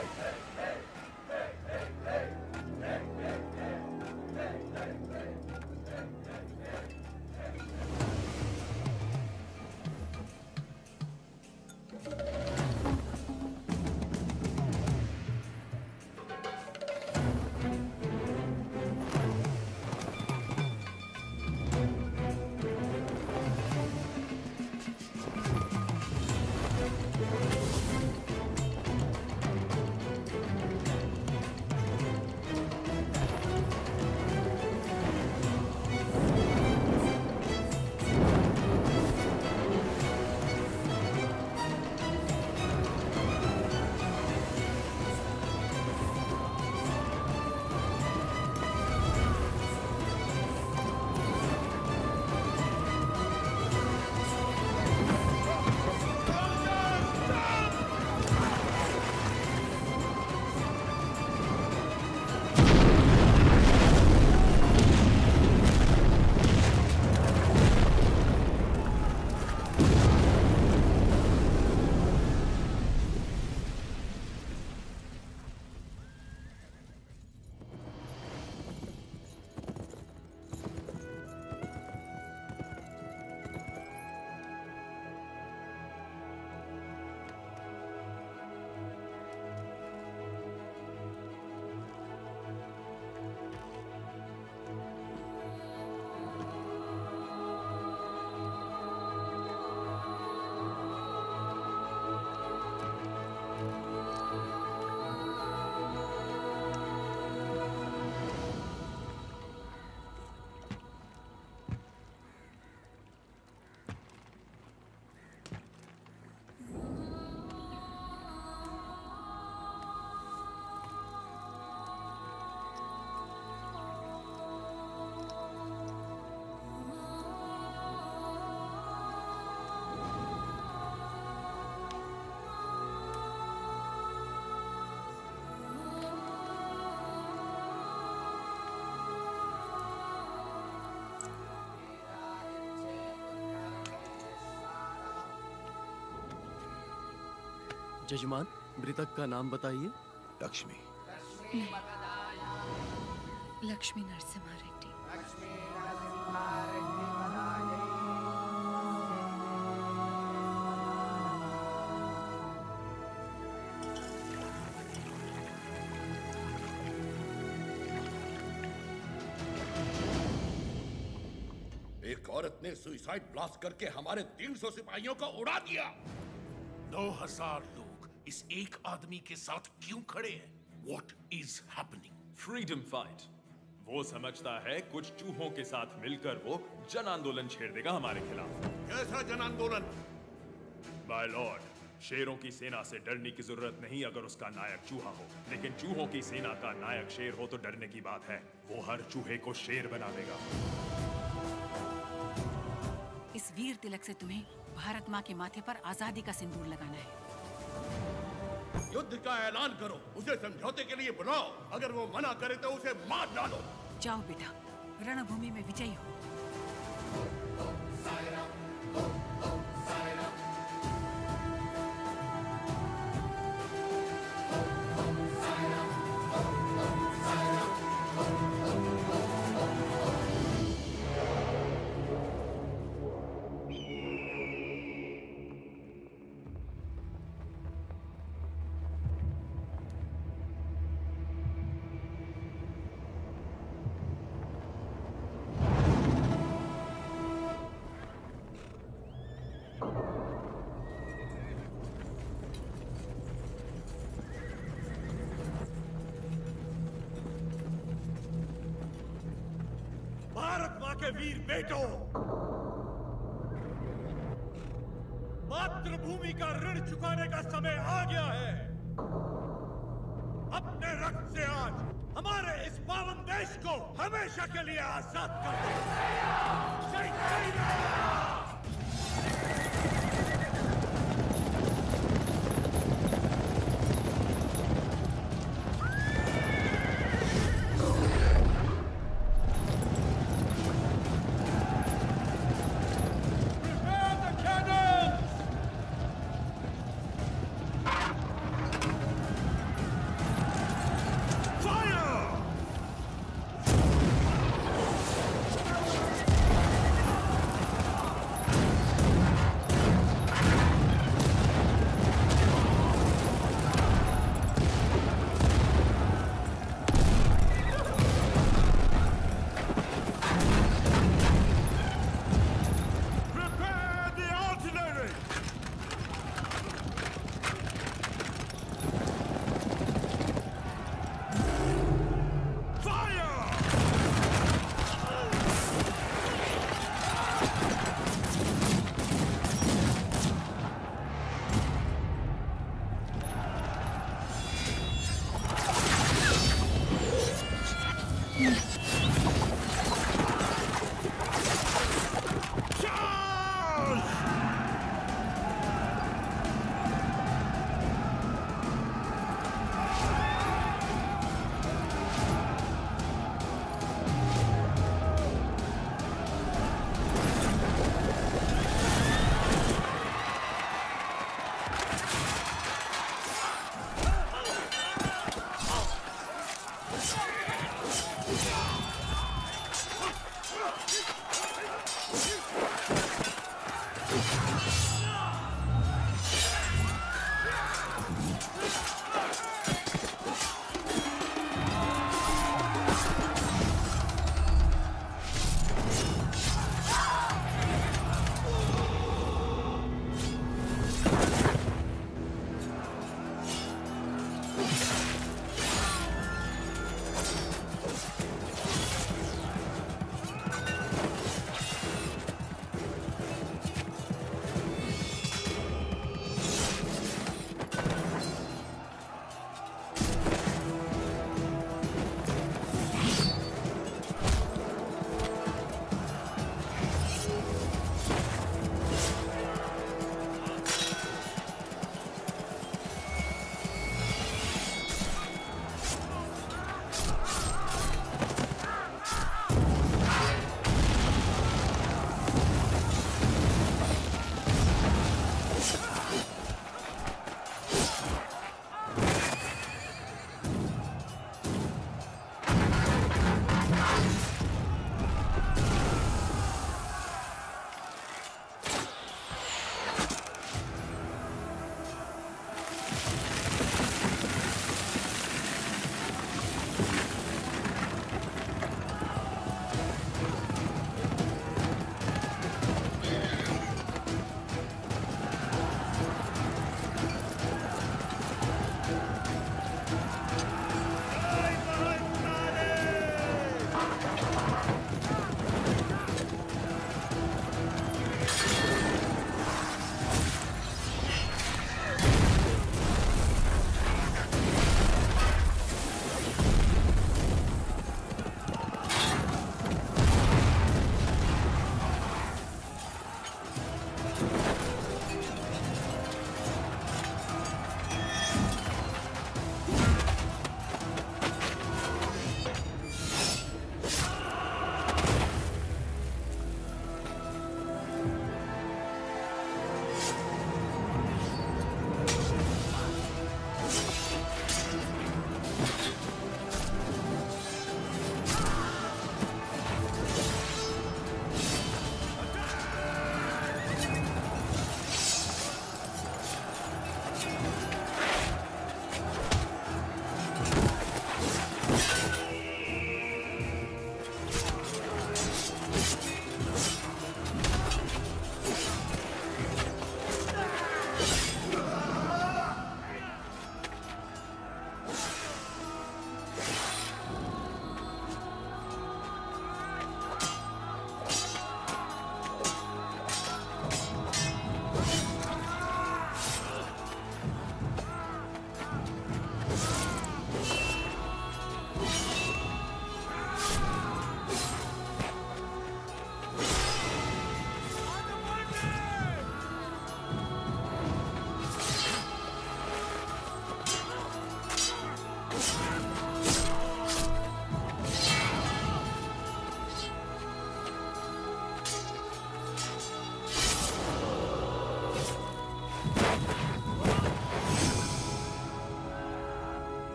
जजमान मृतक का नाम बताइए। लक्ष्मी। लक्ष्मी नरसिम्हा रेड्डी। एक औरत ने सुइसाइड ब्लास्ट करके हमारे 300 सिपाहियों को उड़ा दिया। नौ हज़ार एक आदमी के साथ क्यों खड़े हैं? What is happening freedom fight वो समझता है कुछ चूहों के साथ मिलकर वो जन आंदोलन छेड़ देगा हमारे खिलाफ। कैसा जन आंदोलन माय लॉर्ड शेरों की सेना से डरने की ज़रूरत नहीं अगर उसका नायक चूहा हो। लेकिन चूहों की सेना का नायक शेर हो तो डरने की बात है। वो हर चूहे को शेर बना देगा। इस वीर तिलक से तुम्हें भारत माँ के माथे पर आज़ादी का सिंदूर लगाना है। युद्ध का ऐलान करो, उसे समझौते के लिए बुलाओ। अगर वो मना करे तो उसे मार डालो। जाओ बेटा, रणभूमि में विजयी हो। बेटो। मातृभूमि का ऋण चुकाने का समय आ गया है। अपने रक्त से आज हमारे इस पावन देश को हमेशा के लिए आज़ाद कर दो।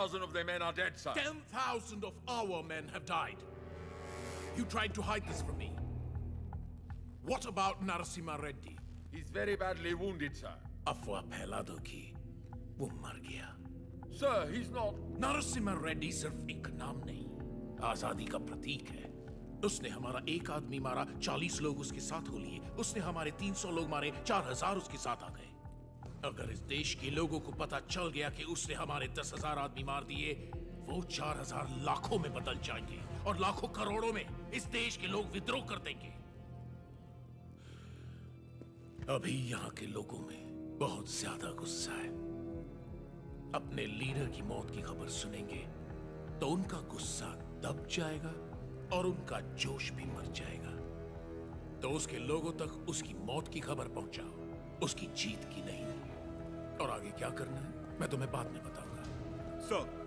20,000 of their men are dead, sir. 10,000 of our men have died. You tried to hide this from me. What about Narasimha Reddy? He's very badly wounded, sir. अफवाह फैला दो कि वो मर गया Sir, he's not. Narasimha Reddy सिर्फ एक नाम नहीं आजादी का प्रतीक है उसने हमारा एक आदमी मारा चालीस लोग उसके साथ हो लिए उसने हमारे तीन सौ लोग मारे चार हजार उसके साथ आ गए अगर इस देश के लोगों को पता चल गया कि उसने हमारे दस हज़ार आदमी मार दिए, वो चार हज़ार लाखों में बदल जाएँगे और लाखों करोड़ों में इस देश के लोग विद्रोह कर देंगे। अभी यहाँ के लोगों में बहुत ज़्यादा गुस्सा है। अपने लीडर की मौत की खबर सुनेंगे तो उनका गुस्सा दब जाएगा और उनका जोश भी मर जाएगा। तो उसके लोगों तक उसकी मौत की खबर पहुंचाओ, उसकी जीत की नहीं। और आगे क्या करना है मैं तुम्हें बाद में बताऊँगा। सर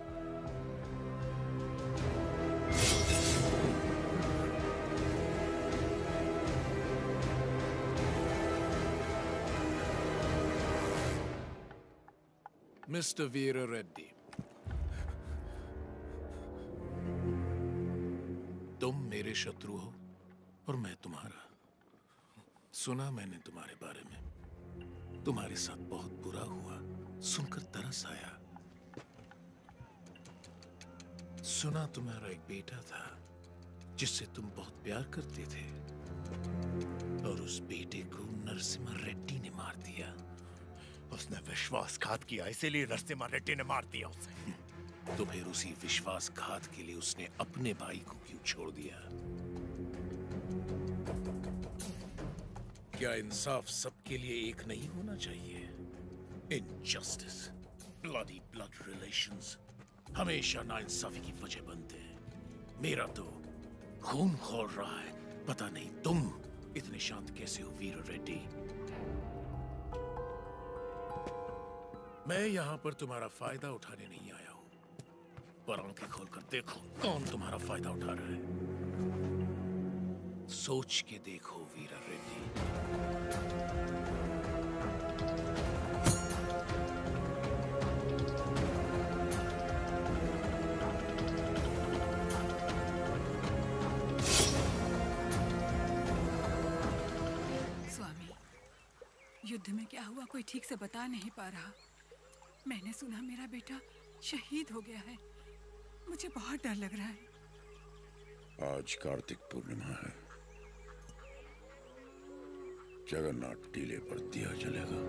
मिस्टर वीर रेड्डी तुम मेरे शत्रु हो और मैं तुम्हारा। सुना मैंने तुम्हारे बारे में। तुम्हारे साथ बहुत बुरा हुआ। सुनकर तरस आया। सुना तुम्हारा एक बेटा था जिससे तुम बहुत प्यार करते थे। और उस बेटे को नरसिम्हा रेड्डी ने मार दिया। उसने विश्वासघात किया इसीलिए नरसिम्हा रेड्डी ने मार दिया उसे। तो फिर उसी विश्वासघात के लिए उसने अपने भाई को क्यों छोड़ दिया? क्या इंसाफ सबके लिए एक नहीं होना चाहिए। इनजस्टिस ब्लडी ब्लड रिलेशंस हमेशा नाइंसाफी की वजह बनते हैं। मेरा तो खून खोल रहा है। पता नहीं तुम इतने शांत कैसे हो, वीर रेड्डी। मैं यहाँ पर तुम्हारा फ़ायदा उठाने नहीं आया हूँ। पर आँखें खोलकर देखो कौन तुम्हारा फ़ायदा उठा रहा है। सोच के देखो, वीरा रेड्डी। युद्ध में क्या हुआ कोई ठीक से बता नहीं पा रहा। मैंने सुना मेरा बेटा शहीद हो गया है। मुझे बहुत डर लग रहा है। आज कार्तिक पूर्णिमा है। जगन्नाथ टीले पर दिया जलेगा।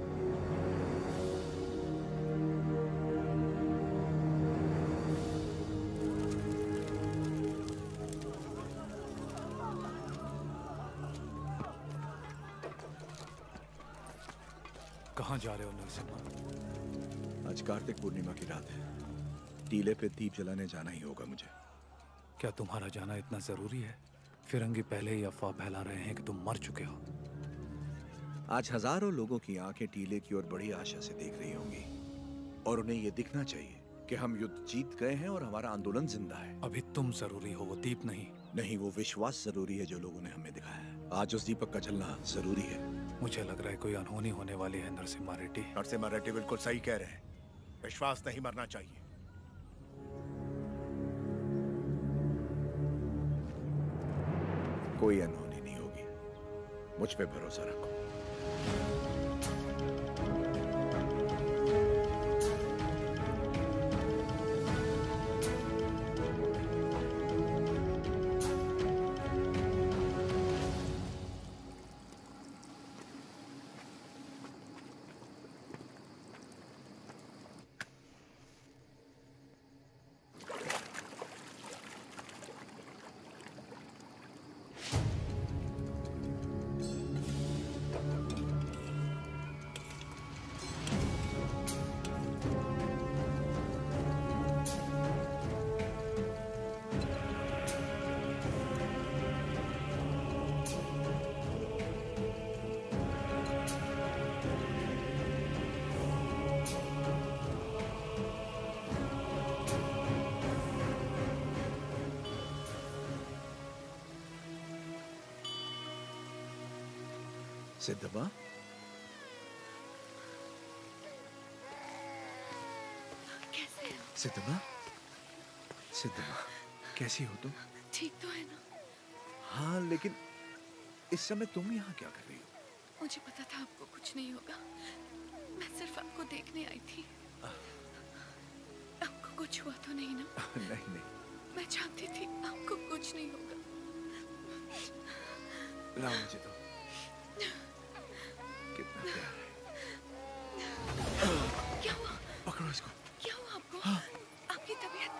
कहाँ जा रहे हो नरसिम्हा आज कार्तिक पूर्णिमा की रात है। टीले पे दीप जलाने जाना ही होगा मुझे। क्या तुम्हारा जाना इतना ज़रूरी है? फिरंगी पहले ही अफवाह फैला रहे हैं कि तुम मर चुके हो। आज हज़ारों लोगों की आँखें टीले की ओर बड़ी आशा से देख रही होंगी। और उन्हें यह दिखना चाहिए कि हम युद्ध जीत गए हैं और हमारा आंदोलन ज़िंदा है। अभी तुम ज़रूरी हो वो दीप नहीं। नहीं वो विश्वास ज़रूरी है जो लोगों ने हमें दिखाया है। आज उस दीपक का जलना ज़रूरी है। मुझे लग रहा है कोई अनहोनी होने वाली है, नरसिम्हा रेड्डी। नरसिम्हा रेड्डी बिल्कुल सही कह रहे हैं। विश्वास नहीं मरना चाहिए। कोई अनहोनी नहीं होगी। मुझ पे भरोसा रखो। सिद्धबा सिद्धमा सिद्धमा कैसी हो? तुम? ठीक तो है ना? हाँ लेकिन इस समय तुम यहाँ क्या कर रही हो? मुझे पता था आपको कुछ नहीं होगा। मैं सिर्फ़ आपको देखने आई थी। आपको कुछ हुआ तो नहीं ना? नहीं नहीं। मैं जानती थी आपको कुछ नहीं होगा। लाओ मुझे तो क्या हुआ पकड़ो इसको। क्या हुआ आपको हाँ। आपकी तबीयत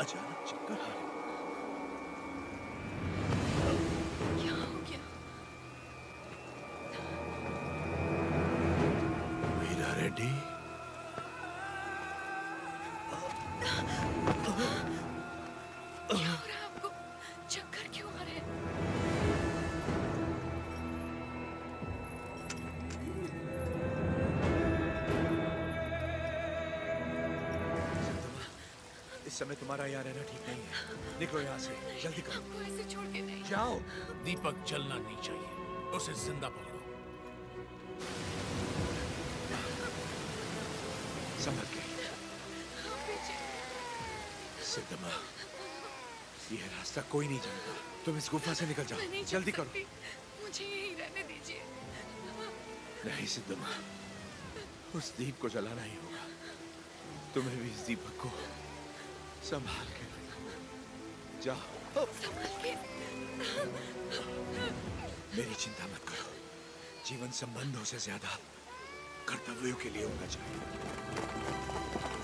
अचानक चक्कर आ हो वीरा रेड्डी। समय तुम्हारा यहाँ रहना ठीक नहीं है। निकलो यहाँ से जल्दी करो। ऐसे छोड़ के नहीं। जाओ। दीपक चलना नहीं चाहिए। उसे ज़िंदा पकड़ो। के। हाँ, सिद्धमा ये रास्ता कोई नहीं जानता। तुम इस गुफा से निकल जाओ। जल्दी करो। मुझे यहीं रहने दीजिए। नहीं सिद्धमा उस दीप को जलाना ही होगा। तुम्हें भी इस दीपक को संभाल के। जाओ। मेरी चिंता मत करो। जीवन संबंधों से ज़्यादा कर्तव्यों के लिए होना चाहिए।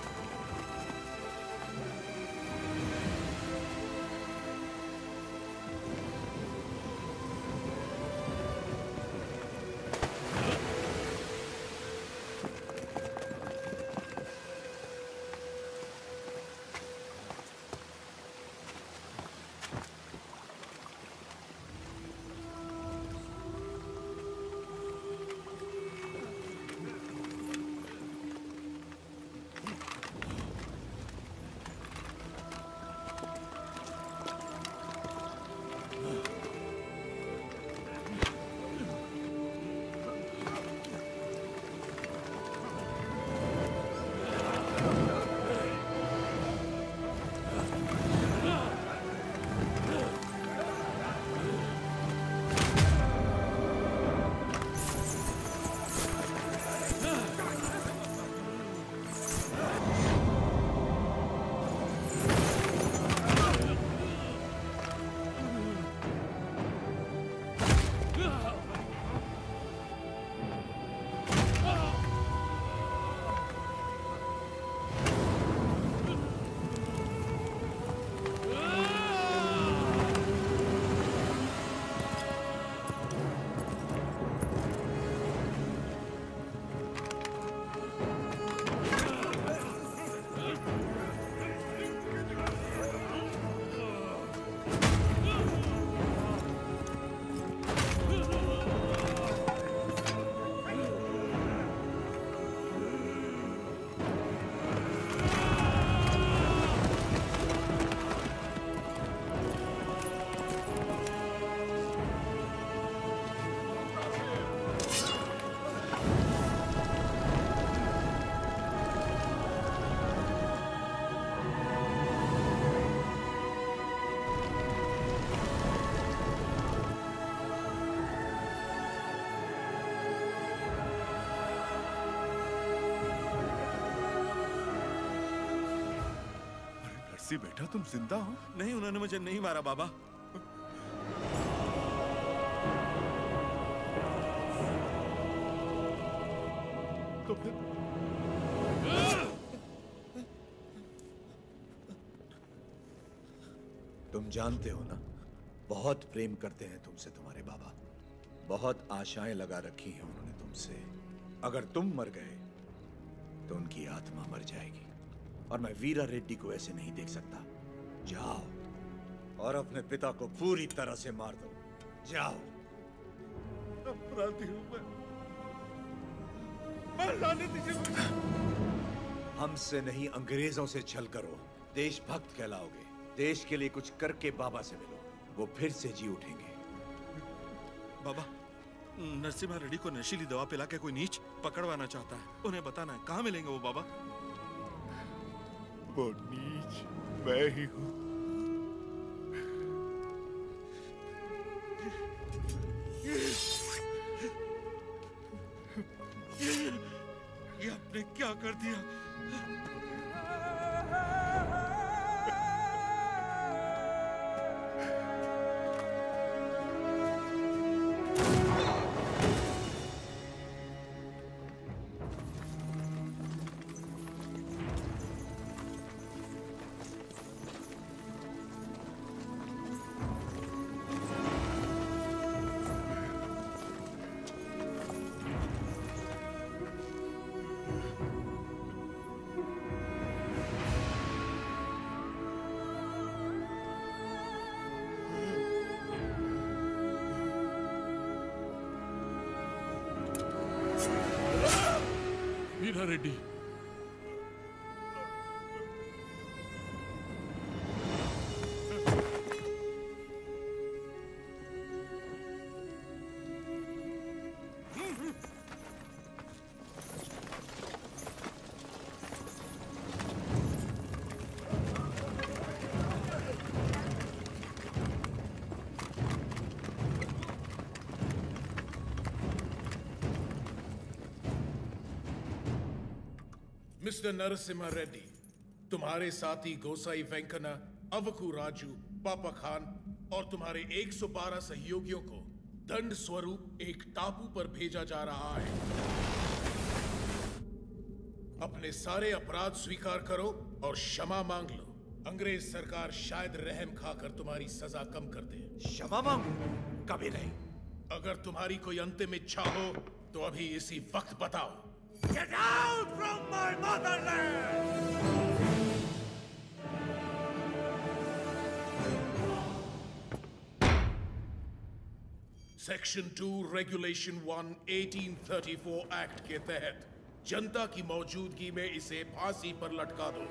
नरसी बेटा तुम ज़िंदा हो? नहीं उन्होंने मुझे नहीं मारा बाबा। तो फिर? तुम जानते हो ना बहुत प्रेम करते हैं तुमसे तुम्हारे बाबा। बहुत आशाएँ लगा रखी हैं उन्होंने तुमसे। अगर तुम मर गए तो उनकी आत्मा मर जाएगी। और मैं वीरा रेड्डी को ऐसे नहीं देख सकता। जाओ और अपने पिता को पूरी तरह से मार दो। जाओ। अपराधी हूँ मैं। डालने दीजिए हमसे नहीं अंग्रेज़ों से छल करो। देशभक्त कहलाओगे। देश के लिए कुछ करके बाबा से मिलो। वो फिर से जी उठेंगे। बाबा नरसिम्हा रेड्डी को नशीली दवा पिला के कोई नीच पकड़वाना चाहता है। उन्हें बताना है कहाँ मिलेंगे वो बाबा? वो नीच मैं ही हूँ। ये ये आपने क्या कर दिया? मिस्टर नरसिम्हा रेड्डी तुम्हारे साथी गोसाई वेंकना अवकू राजू पापा खान और तुम्हारे 112 सहयोगियों को दंड स्वरूप एक टापू पर भेजा जा रहा है। अपने सारे अपराध स्वीकार करो और क्षमा मांग लो। अंग्रेज़ सरकार शायद रहम खाकर तुम्हारी सजा कम कर दे। क्षमा मांगू? कभी नहीं। अगर तुम्हारी कोई अंतिम इच्छा हो तो अभी इसी वक्त बताओ। Get out from my motherland! Section two regulation one 1834 act के तहत जनता की मौजूदगी में इसे फांसी पर लटका दो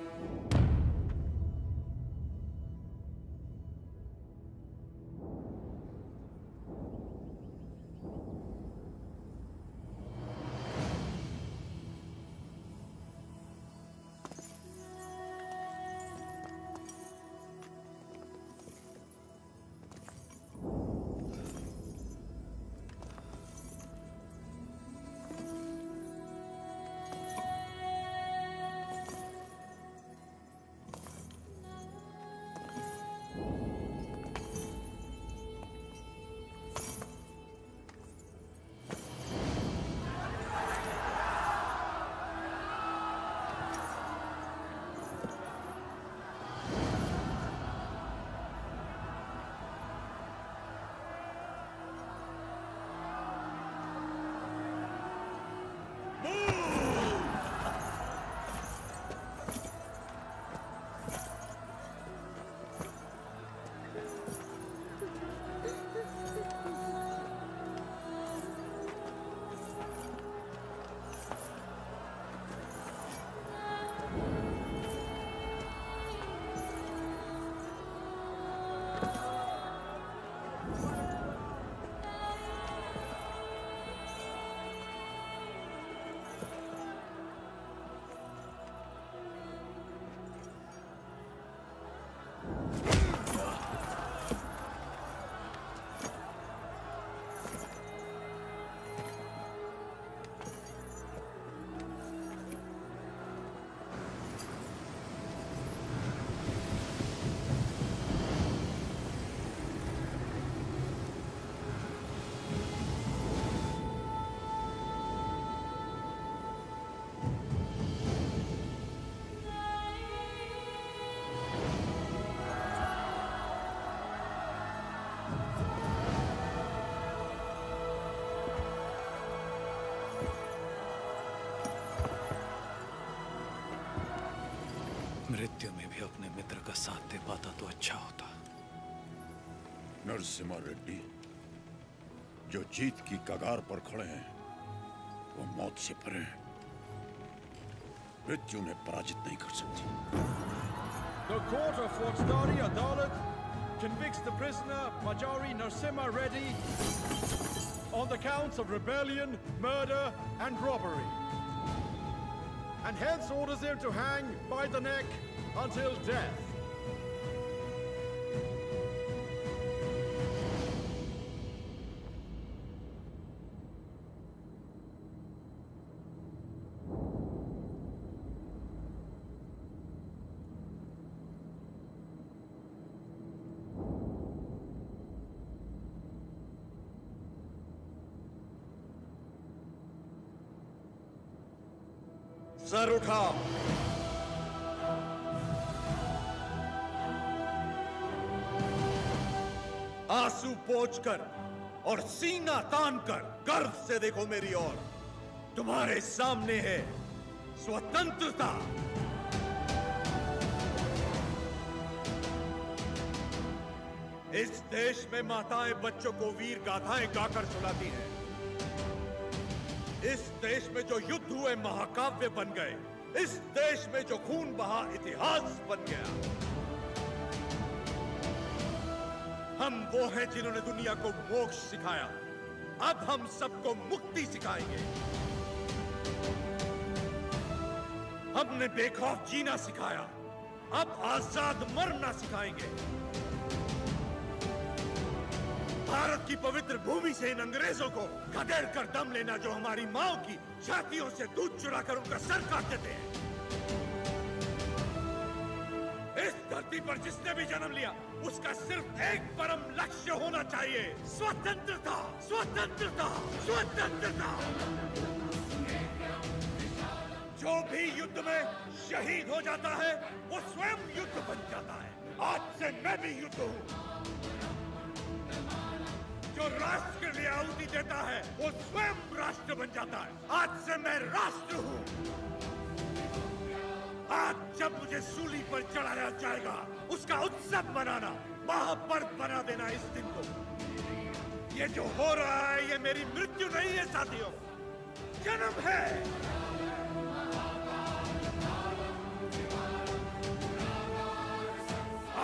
मृत्यु में भी अपने मित्र का साथ दे पाता तो अच्छा होता नरसिम्हा रेड्डी जो जीत की कगार पर खड़े हैं वो मौत से परे हैं मृत्यु उन्हें पराजित नहीं कर सकती The court of Fauxdari Adalat convicts the prisoner Majari Narsimha Reddy on the counts of rebellion, murder, and robbery, and hence orders him to hang by the neck until death. Sir उठाओ आँसू पोंछ कर और सीना तान कर गर्व से देखो मेरी ओर। तुम्हारे सामने है स्वतंत्रता। इस देश में माताएँ बच्चों को वीर गाथाएँ गाकर सुनाती हैं। इस देश में जो युद्ध हुए महाकाव्य बन गए, इस देश में जो खून बहा इतिहास बन गया। वो हैं जिन्होंने दुनिया को मोक्ष सिखाया। अब हम सबको मुक्ति सिखाएँगे। हमने बेखौफ जीना सिखाया। अब आज़ाद मरना सिखाएँगे। भारत की पवित्र भूमि से इन अंग्रेज़ों को खदेड़ कर दम लेना जो हमारी माओ की छातियों से दूध चुराकर उनका सर काट देते हैं धरती पर जिसने भी जन्म लिया, उसका सिर्फ़ एक परम लक्ष्य होना चाहिए। स्वतंत्रता! स्वतंत्रता! स्वतंत्रता! जो भी युद्ध में शहीद हो जाता है, वो स्वयं युद्ध बन जाता है। आज से मैं भी युद्ध हूँ। जो राष्ट्र के लिए आहुति देता है, वो स्वयं राष्ट्र बन जाता है। आज से मैं राष्ट्र हूँ। आज जब मुझे सूली पर चढ़ाया जाएगा, उसका उत्सव मनाना महापर्व बना देना इस दिन को। ये जो हो रहा है, ये मेरी मृत्यु नहीं है, साथियों। जन्म है।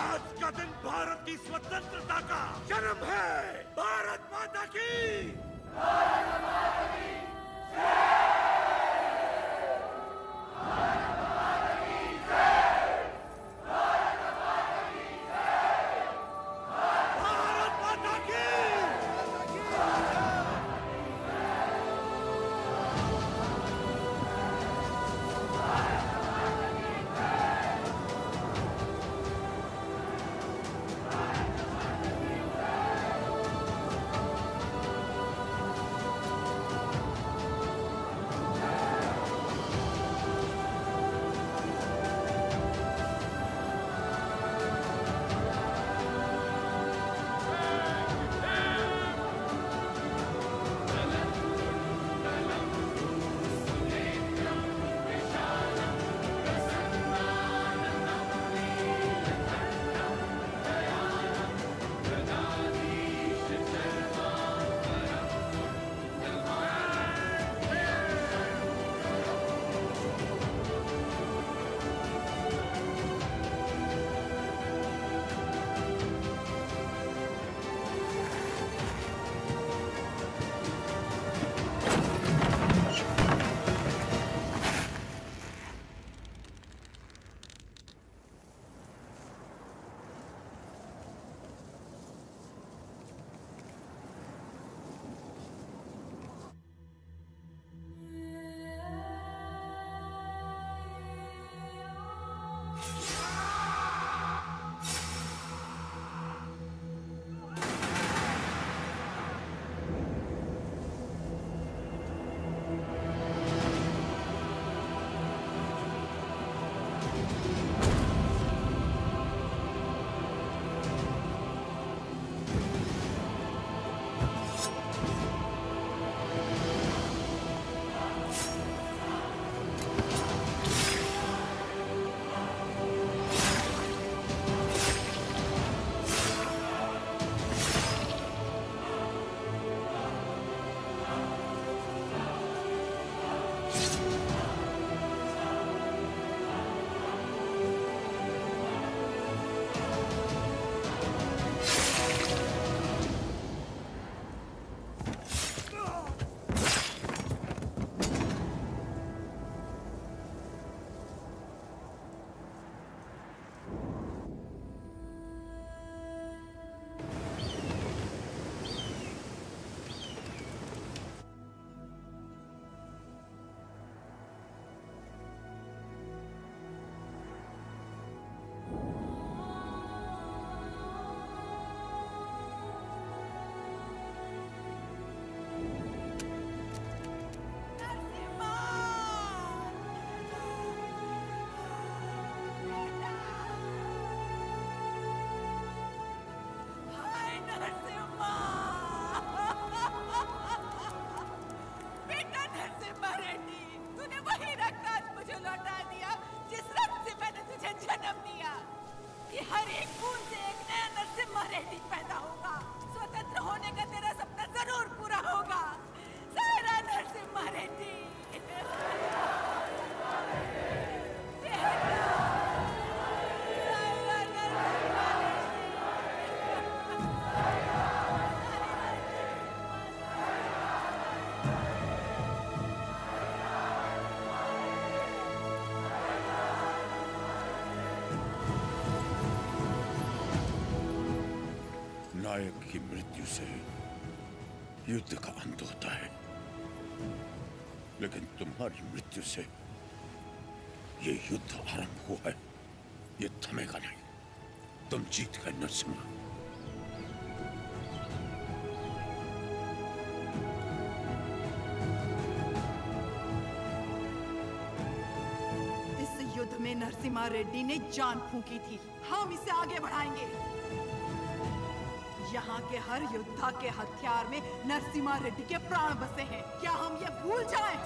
आज का दिन भारत की स्वतंत्रता का जन्म है। भारत माता की। भारत तुम्हारी मृत्यु से ये युद्ध आरंभ हुआ है ये थमेगा नहीं तुम जीत गए नरसिम्हा इस युद्ध में नरसिम्हा रेड्डी ने जान फूंकी थी हम इसे आगे बढ़ाएँगे यहाँ के हर योद्धा के हथियार में नरसिम्हा रेड्डी के प्राण बसे हैं क्या हम ये भूल जाएँ?